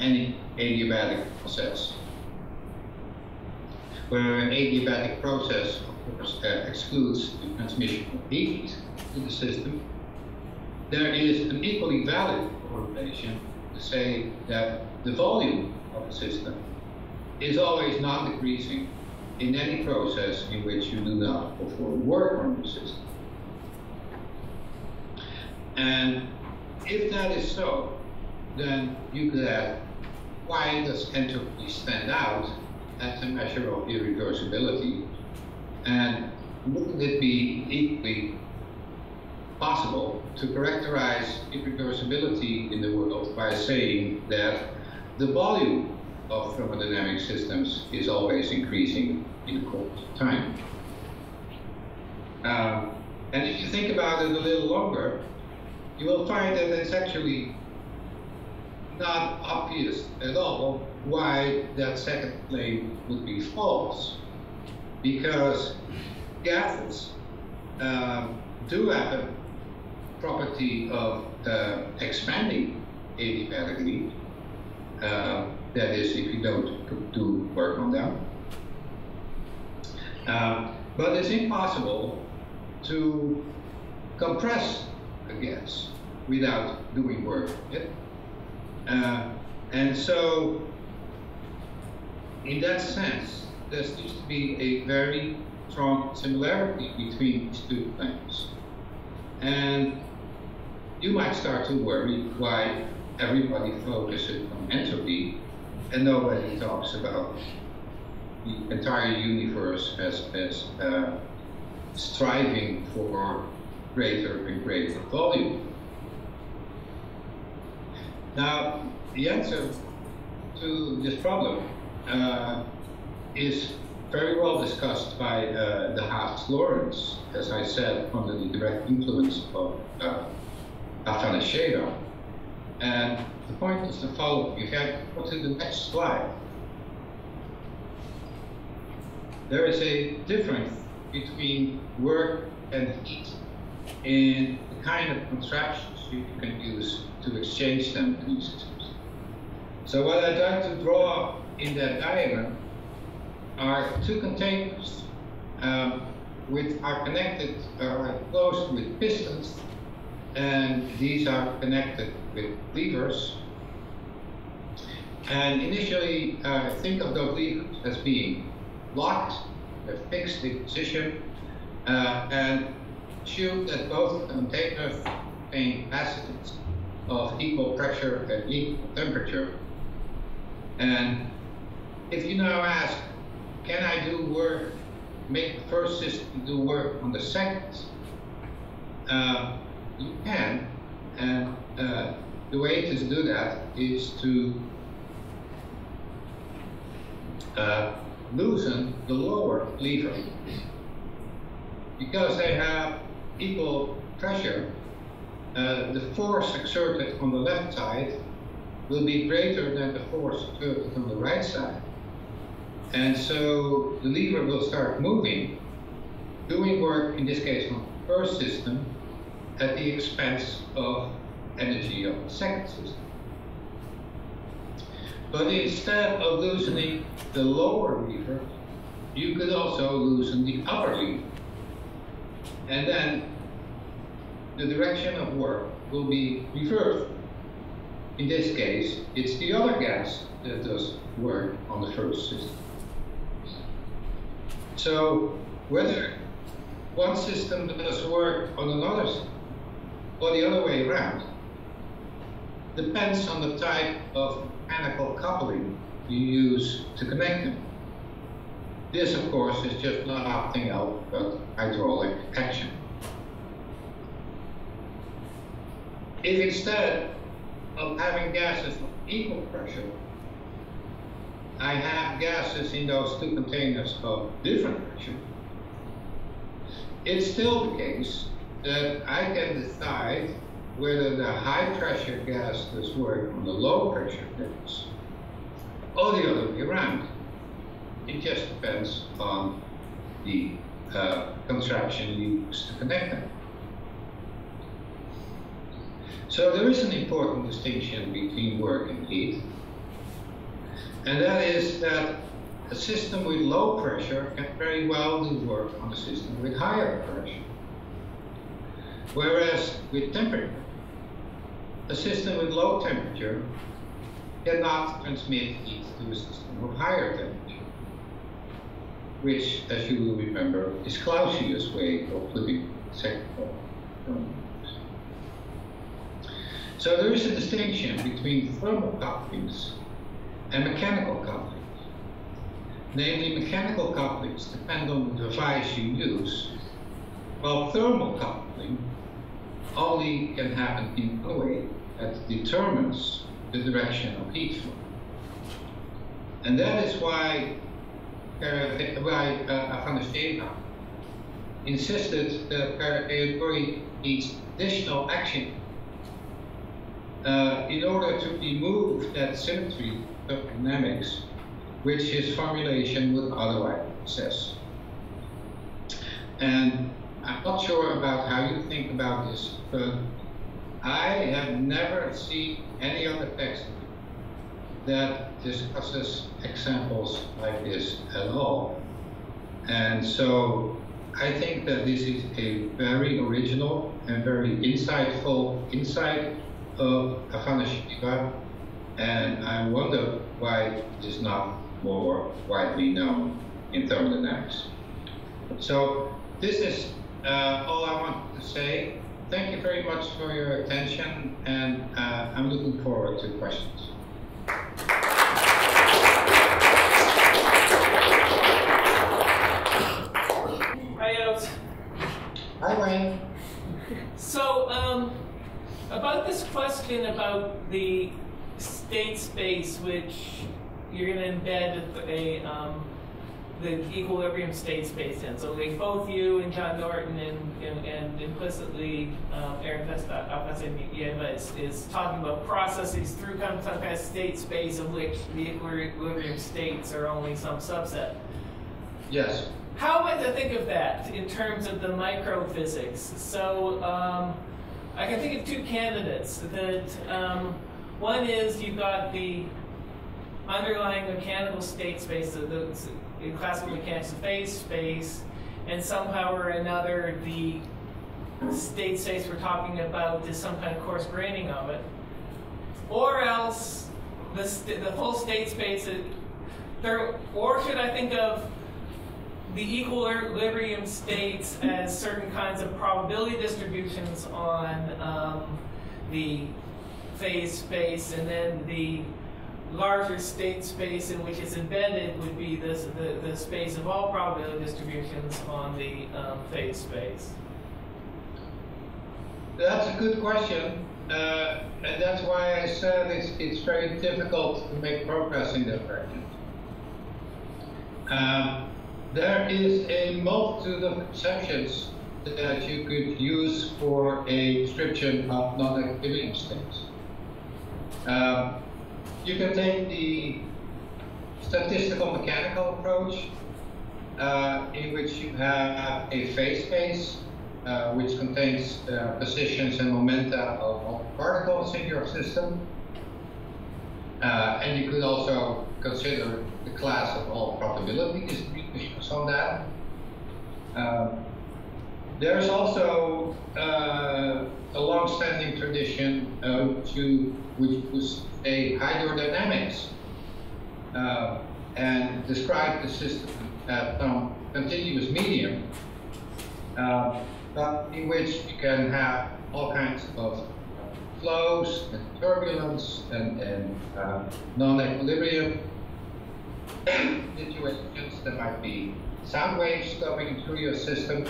any adiabatic process. Where an adiabatic process, of course, uh, excludes the transmission of heat to the system, there is an equally valid correlation to say that the volume of the system is always not decreasing in any process in which you do not perform work on the system. And if that is so, then you could ask, why does entropy stand out as a measure of irreversibility? And wouldn't it be equally possible to characterize irreversibility in the world by saying that the volume of thermodynamic systems is always increasing in the course of time. Um, and if you think about it a little longer, you will find that it's actually not obvious at all why that second claim would be false. Because gases um, do have a property of uh, expanding adiabatically. Uh, that is, if you don't do work on them. Um, but it's impossible to compress a gas without doing work. Uh, and so, in that sense, there seems to be a very strong similarity between these two things. And you might start to worry why everybody focuses on entropy and nobody talks about the entire universe as, as uh, striving for greater and greater volume. Now, the answer to this problem uh, is very well discussed by uh, de Haas Lorentz, as I said, under the direct influence of uh, Afanassjewa. And the point is the following. You can go to the next slide. There is a difference between work and heat in the kind of contraptions you can use to exchange them between systems. So what I'd like to draw in that diagram are two containers um, which are connected or are closed with pistons and these are connected with levers. And initially, uh, think of those levers as being locked, they're fixed in position, uh, and assume that both containers contain capacitors of equal pressure and equal temperature. And if you now ask, can I do work, make the first system do work on the second? Uh, you can, and uh, the way to do that is to uh, loosen the lower lever. Because they have equal pressure, uh, the force exerted on the left side will be greater than the force exerted on the right side. And so the lever will start moving, doing work, in this case on the first system, at the expense of energy of the second system. But instead of loosening the lower lever, you could also loosen the upper lever. And then the direction of work will be reversed. In this case, it's the other gas that does work on the first system. So whether one system does work on another or the other way around, depends on the type of mechanical coupling you use to connect them. This, of course, is just nothing else but hydraulic action. If instead of having gases of equal pressure, I have gases in those two containers of different pressure, it's still the case that I can decide whether the high pressure gas does work on the low pressure gas or the other way around. It just depends on the uh, contraption used to connect them. So there is an important distinction between work and heat, and that is that a system with low pressure can very well do work on a system with higher pressure. Whereas with temperature, a system with low temperature cannot transmit heat to a system of higher temperature, which, as you will remember, is Clausius' way of putting second So there is a distinction between thermal couplings and mechanical couplings. Namely, mechanical couplings depend on the device you use, while thermal coupling only can happen in a way that determines the direction of heat flow. And that is why, uh, why uh, insisted that Carathéodory needs additional action uh, in order to remove that symmetry of dynamics which his formulation would otherwise possess. And I'm not sure about how you think about this, but I have never seen any other text that discusses examples like this at all. And so I think that this is a very original and very insightful insight of Afanassjewa, and I wonder why it is not more widely known in thermodynamics. So this is uh, all I wanted to say. Thank you very much for your attention, and uh, I'm looking forward to questions. Hi, Els. Hi, Wayne. So, um, about this question about the state space which you're going to embed a um, the equilibrium state space in. So like both you and John Norton and, and, and implicitly um, Ehrenfest-Afanassjewa is, is talking about processes through some kind of state space of which the equilibrium states are only some subset. Yes. How am I to think of that in terms of the microphysics? So um, I can think of two candidates. That um, one is you've got the underlying mechanical state space, the, the classical mechanics, the phase space, and somehow or another the state space we're talking about is some kind of coarse graining of it. Or else the, the whole state space, there, or should I think of the equilibrium states as certain kinds of probability distributions on um, the phase space, and then the larger state space in which it's embedded would be this, the, the space of all probability distributions on the um, phase space? That's a good question. Uh, and that's why I said it's, it's very difficult to make progress in that direction. Um, there is a multitude of conceptions that you could use for a description of non-equilibrium states. Um, you can take the statistical mechanical approach, uh, in which you have a phase space, uh, which contains uh, positions and momenta of, of, particles in your system. Uh, and you could also consider the class of all probability distributions on that. Um, there's also uh, a long-standing tradition uh, to which was a hydrodynamics uh, and describe the system as some continuous medium, uh, but in which you can have all kinds of flows and turbulence and, and uh, non-equilibrium situations. There might be sound waves coming through your system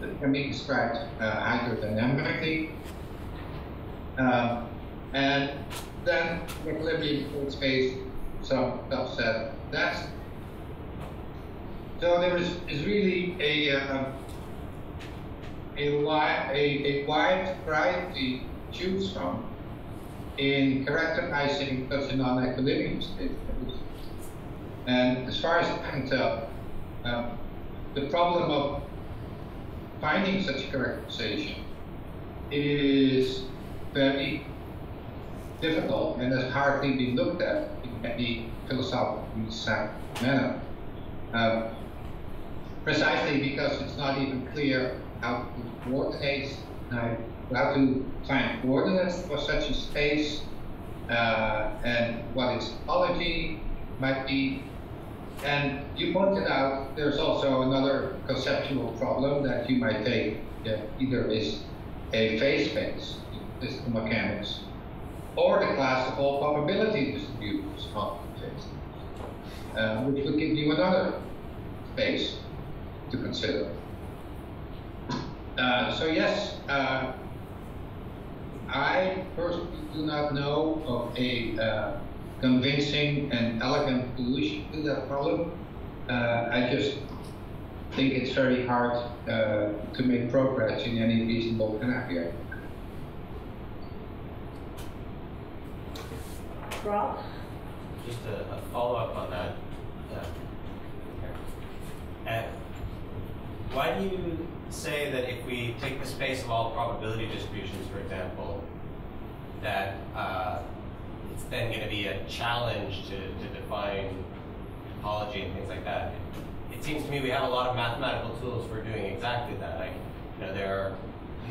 that can be described uh, hydrodynamically. Uh, and then equilibrium full space some subset. That's so there is, is really a uh, a wide a, a wide variety to choose from in characterizing such a non-equilibrium state. And as far as I can tell, uh, the problem of finding such a characterization is very difficult and has hardly been looked at in any philosophically sound manner. Um, precisely because it's not even clear how to coordinate, how to find coordinates for such a space, uh, and what its topology might be. And you pointed out there's also another conceptual problem that you might take that either is a phase space, physical mechanics, or the classical probability distributions computation, uh, which would give you another space to consider. Uh, so yes, uh, I personally do not know of a uh, convincing and elegant solution to that problem. Uh, I just think it's very hard uh, to make progress in any reasonable scenario. Rob? Just a, a follow-up on that. Uh, why do you say that if we take the space of all probability distributions, for example, that uh, it's then going to be a challenge to, to define topology and things like that? It, it seems to me we have a lot of mathematical tools for doing exactly that. You know, there are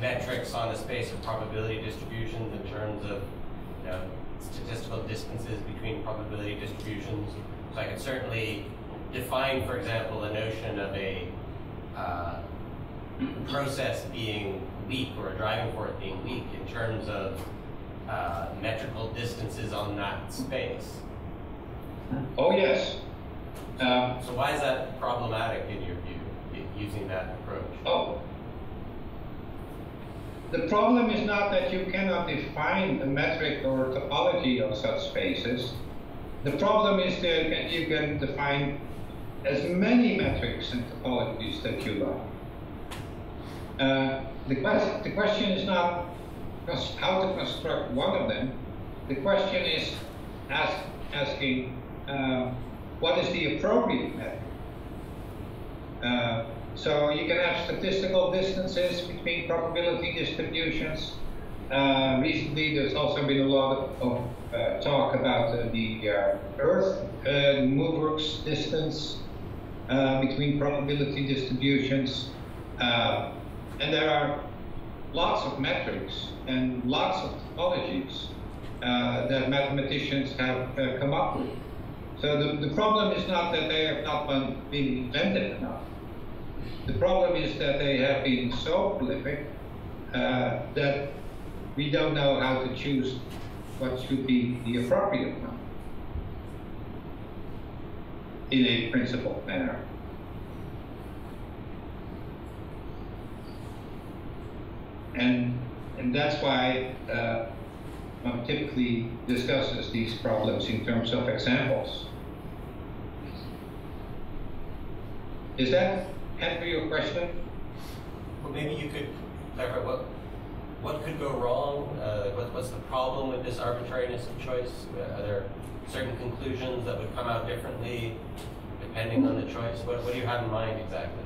metrics on the space of probability distributions in terms of, you know, statistical distances between probability distributions. So I could certainly define, for example, the notion of a uh, process being weak or a driving force being weak in terms of uh, metrical distances on that space. Oh, yes. Um, so why is that problematic in your view, using that approach? Oh, the problem is not that you cannot define a metric or topology of such spaces. The problem is that you can define as many metrics and topologies that you like. Uh, the, quest the question is not how to construct one of them. The question is ask, asking uh, what is the appropriate method. Uh, so you can have statistical distances between probability distributions. Uh, recently, there's also been a lot of uh, talk about uh, the uh, Earth uh, Mover's distance between probability distributions. and there are lots of metrics and lots of topologies that mathematicians have come up with. So the, the problem is not that they have not been invented enough. The problem is that they have been so prolific uh, that we don't know how to choose what should be the appropriate one in a principled manner. And, and that's why uh, one typically discusses these problems in terms of examples. Is that answer your question? Well, maybe you could clarify what what could go wrong. Uh, what, what's the problem with this arbitrariness of choice? Are there certain conclusions that would come out differently depending on the choice? What, what do you have in mind exactly?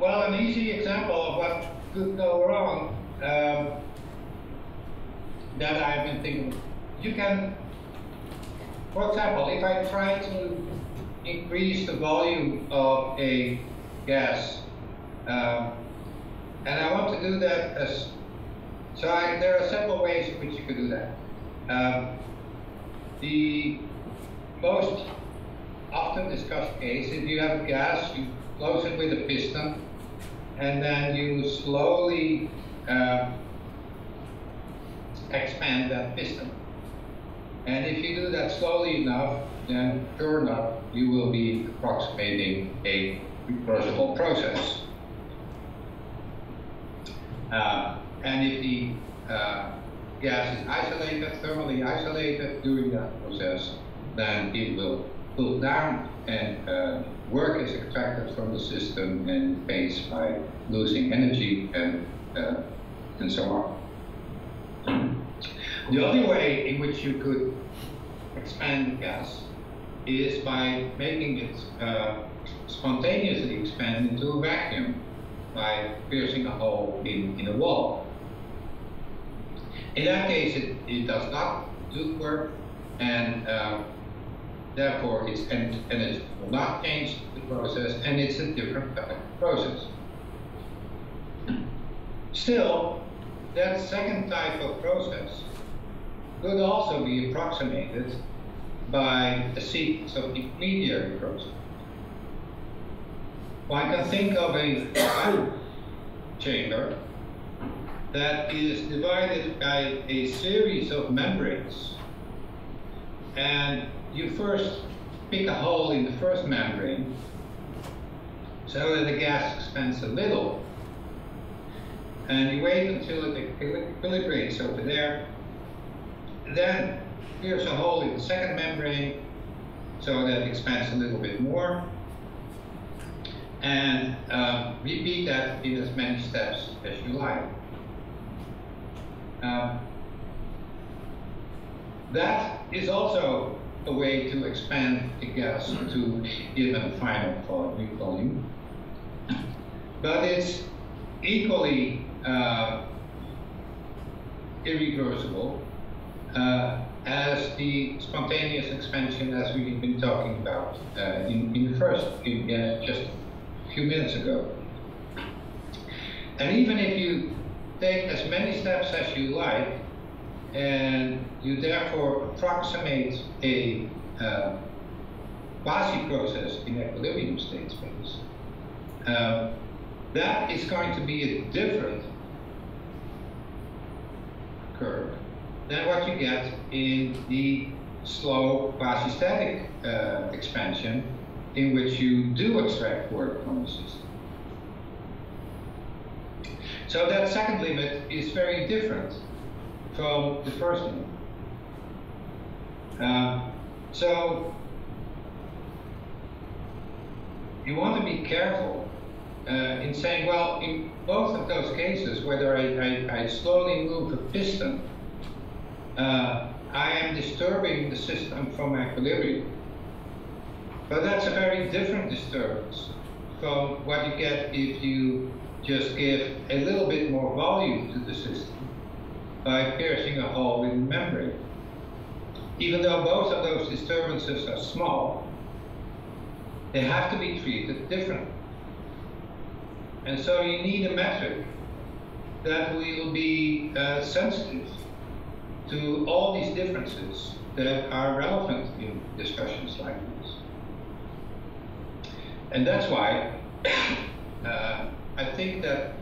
Well, an easy example of what could go wrong um, that I've been thinking, you can for example, if I try to increase the volume of a gas, um, and I want to do that as, so I, there are several ways in which you could do that. Um, the most often discussed case, if you have gas, you close it with a piston, and then you slowly uh, expand that piston. And if you do that slowly enough, then sure enough, you will be approximating a reversible process. Uh, and if the uh, gas is isolated, thermally isolated during that process, then it will cool down and uh, work is extracted from the system and fades by losing energy and, uh, and so on. The only way in which you could expand gas is by making it uh, spontaneously expand into a vacuum by piercing a hole in, in a wall. In that case, it, it does not do work, and uh, therefore its energy will not change the process, and it's a different type of process. Still, that second type of process could also be approximated by a sequence of intermediary processes. One can think of a chamber that is divided by a series of membranes. And you first pick a hole in the first membrane so that the gas expands a little. And you wait until it equilibrates over there then here's a hole in the second membrane, so that it expands a little bit more. And uh, repeat that in as many steps as you like. That is also a way to expand the gas to even final volume. But it's equally uh, irreversible uh, as the spontaneous expansion as we've been talking about uh, in, in the first, in, just a few minutes ago. And even if you take as many steps as you like, and you therefore approximate a uh, quasi-process in equilibrium state space, uh, that is going to be a different curve than what you get in the slow quasi-static uh, expansion, in which you do extract work from the system. So that second limit is very different from the first limit. Uh, so you want to be careful uh, in saying, well, in both of those cases, whether I, I, I slowly move a piston, uh, I am disturbing the system from equilibrium. But that's a very different disturbance from what you get if you just give a little bit more volume to the system by piercing a hole in membrane. Even though both of those disturbances are small, they have to be treated differently. And so you need a metric that will be uh, sensitive to all these differences that are relevant in discussions like this. And that's why uh, I think that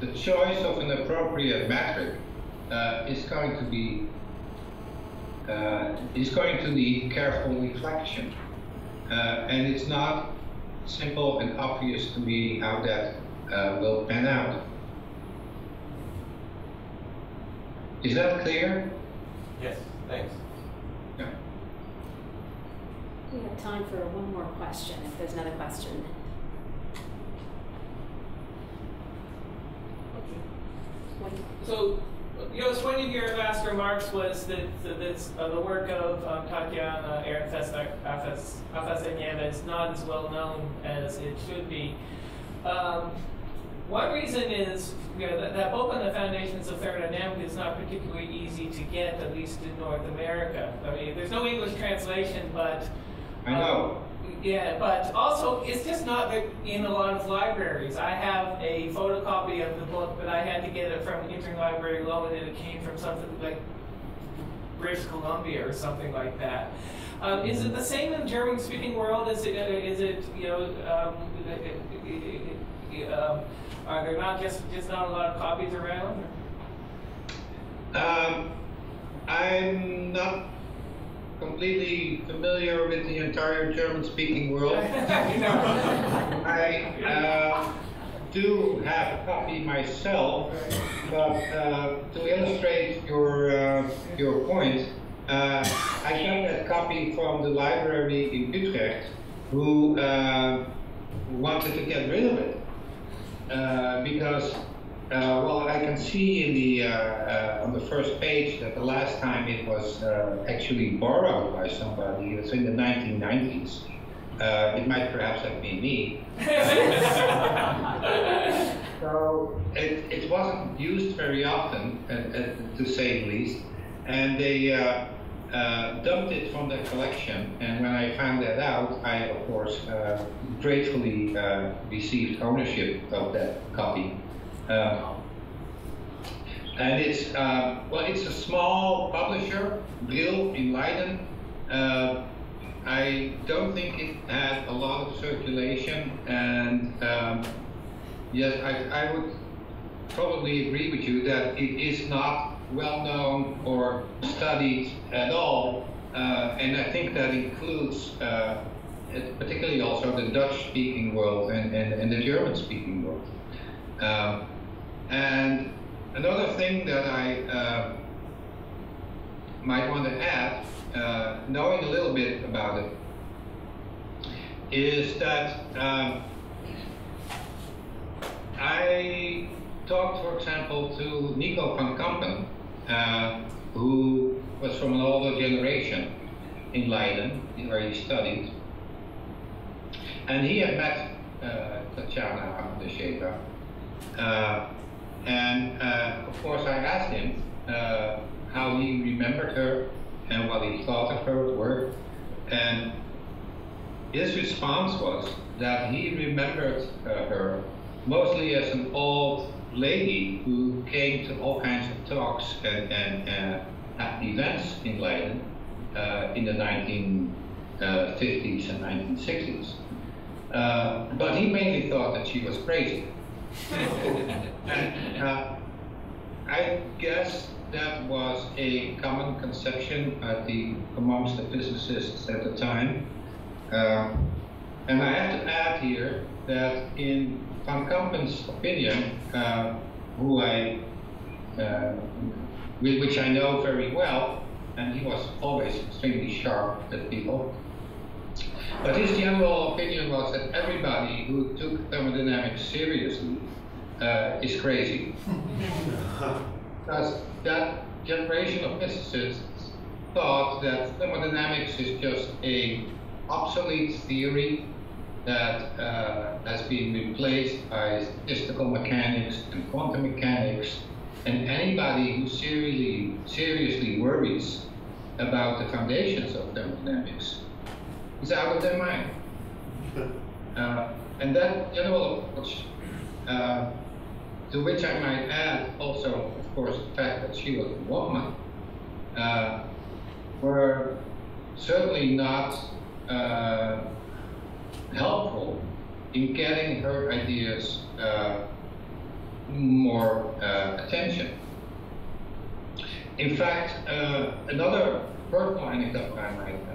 the choice of an appropriate metric uh, is going to be uh, is going to need careful reflection. Uh, and it's not simple and obvious to me how that uh, will pan out. Is that clear? Yes, thanks. Yeah. We have time for one more question, if there's another question. One- So, you know, one of your last remarks was that that this, uh, the work of um, Tatiana Afanassjewa is not as well known as it should be. Um, one reason is you know, that, that book on the foundations of thermodynamics is not particularly easy to get, at least in North America. I mean, there's no English translation, but I know. Yeah, but also it's just not in a lot of libraries. I have a photocopy of the book, but I had to get it from Interlibrary Loan, and it came from something like British Columbia or something like that. Um, is it the same in German-speaking world? Is it, is it you know, um, um, are there not just just not a lot of copies around? Um, I'm not completely familiar with the entire German-speaking world. I uh, do have a copy myself, but uh, to illustrate your uh, your point, uh, I got that copy from the library in Utrecht, who uh, wanted to get rid of it uh, because uh, well, I can see in the uh, uh, on the first page that the last time it was uh, actually borrowed by somebody. It was in the 1990s. Uh, it might perhaps have been me. so it, it wasn't used very often, to say the least. And they uh, dumped it from their collection. And when I found that out, I of course gratefully received ownership of that copy. Um, and it's uh, well, it's a small publisher, Brill in Leiden. Uh, I don't think it had a lot of circulation, and um, yes, I, I would probably agree with you that it is not well known or studied at all, uh, and I think that includes uh, particularly also the Dutch-speaking world and, and, and, the German-speaking world. Um, and another thing that I uh, might want to add, uh, knowing a little bit about it, is that um, I talked, for example, to Nico van Kampen, uh, who was from an older generation in Leiden, where he studied. And he had met uh, Tatiana Afanassjewa. Uh, and uh, of course, I asked him uh, how he remembered her and what he thought of her work. And his response was that he remembered uh, her mostly as an old lady who came to all kinds of talks and, and uh, events in Leiden uh, in the 1950s and 1960s. Uh, but he mainly thought that she was crazy uh, I guess that was a common conception the, amongst the physicists at the time. Uh, And I have to add here that in Van Kampen's opinion, uh, who I, uh, which I know very well, and he was always extremely sharp at people. But his general opinion was that everybody who took thermodynamics seriously uh, is crazy. because that generation of physicists thought that thermodynamics is just a obsolete theory that uh, has been replaced by statistical mechanics and quantum mechanics, and anybody who seriously, seriously worries about the foundations of thermodynamics is out of their mind. Uh, and that general approach, uh, to which I might add also, of course, the fact that she was a woman, uh, were certainly not uh, helpful in getting her ideas uh, more uh, attention. In fact, uh, another personal anecdote I might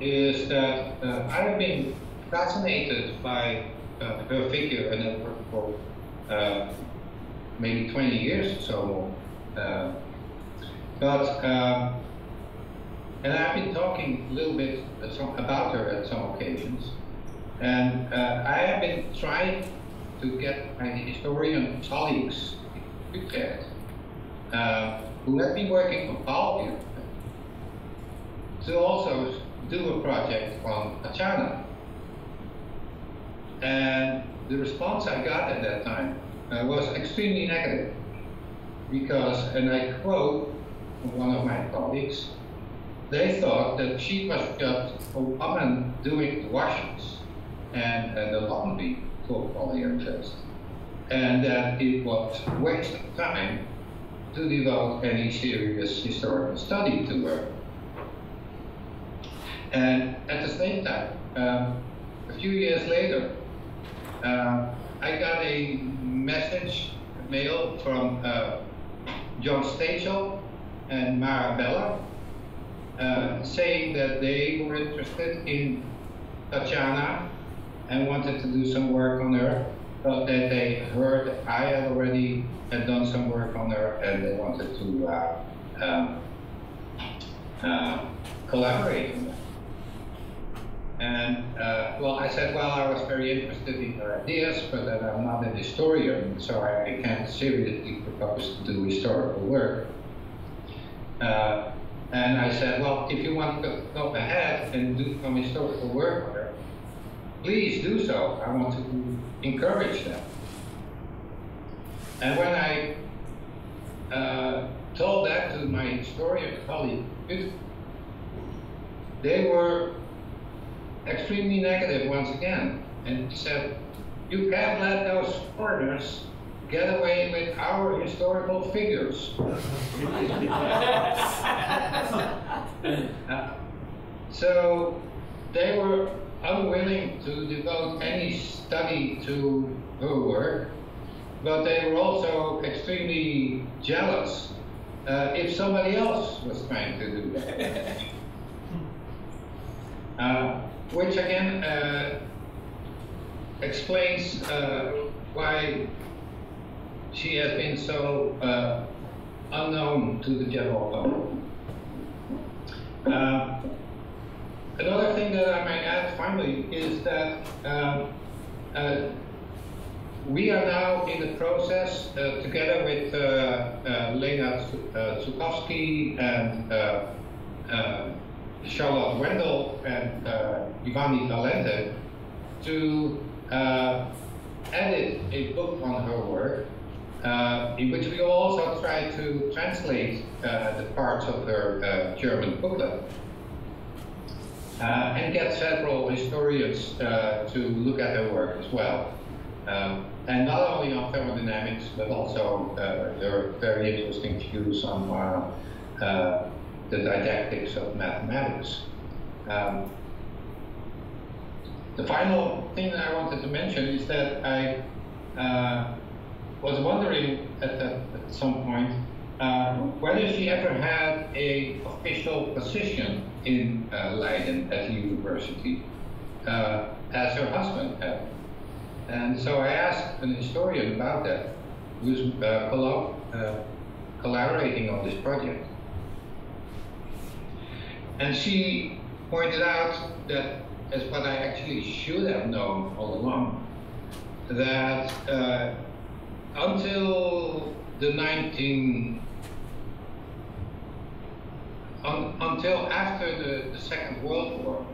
is that uh, I have been fascinated by uh, her figure and her for maybe 20 years or so. but and I've been talking a little bit about her at some occasions. And uh, I have been trying to get my historian colleagues in Utrecht, uh, who have been working for Paul to also do a project on Achana. And the response I got at that time uh, was extremely negative because, and I quote one of my colleagues, they thought that she was just a woman doing the washings and uh, the laundry for all polyamorous, and that it was a waste of time to devote any serious historical study to her. And at the same time, um, a few years later, uh, I got a message, mail from uh, John Stachel and Mara Beller, uh, saying that they were interested in Tatiana and wanted to do some work on her, but that they heard I had already had done some work on her and they wanted to uh, um, uh, collaborate on that. And uh, well, I said, well, I was very interested in her ideas, but that I'm not an historian, so I, can't seriously propose to do historical work. Uh, and I said, well, if you want to go ahead and do some historical work please do so. I want to encourage that. And when I uh, told that to my historian colleague, they were extremely negative once again and said, you can't let those foreigners get away with our historical figures. uh, so they were unwilling to devote any study to her work, but they were also extremely jealous uh, if somebody else was trying to do that. Uh, which again uh, explains uh, why she has been so uh, unknown to the general public. Uh, another thing that I might add finally is that um, uh, we are now in the process, uh, together with uh, uh, Lena Zuchowski and Charlotte Werndl and uh, Giovanni Valente, to edit a book on her work uh, in which we also try to translate uh, the parts of her uh, German booklet uh, and get several historians uh, to look at her work as well. Um, and not only on thermodynamics, but also uh, there are very interesting views on the didactics of mathematics. Um, the final thing that I wanted to mention is that I was wondering at, at some point uh, whether she ever had a official position in uh, Leiden at the university. Uh, as her husband had. And so I asked an historian about that, who was uh, uh, collaborating on this project. And she pointed out that, as what I actually should have known all along, that uh, until the 19 un, until after the, the Second World War,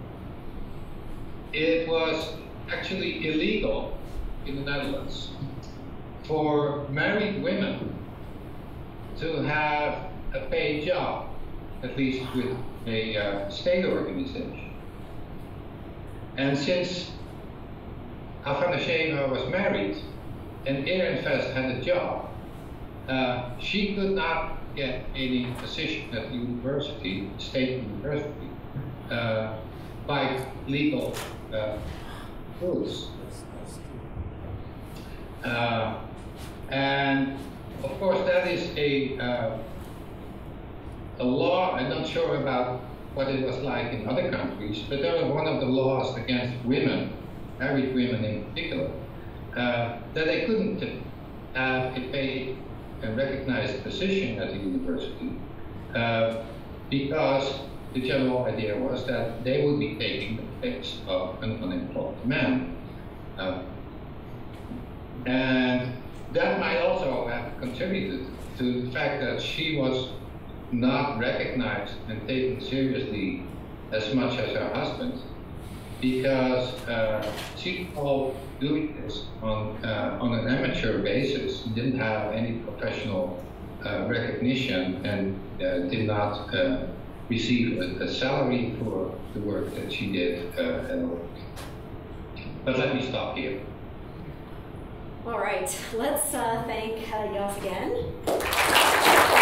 it was actually illegal in the Netherlands for married women to have a paid job, at least with a uh, state organization. And since Afanassjewa was married and Ehrenfest had a job, uh, she could not get any position at the university, state university, uh, by legal uh, rules. Uh, and of course, that is a uh, a law. I'm not sure about what it was like in other countries, but there was one of the laws against women, married women in particular, uh, that they couldn't have a paid and recognized position at the university uh, because the general idea was that they would be taking the place of an unemployed man. Uh, and that might also have contributed to the fact that she was not recognized and taken seriously as much as her husband because uh, she all doing this on, uh, on an amateur basis, didn't have any professional uh, recognition and uh, did not uh, receive a, a, salary for the work that she did uh. But let me stop here. All right, let's thank uh, Jos again.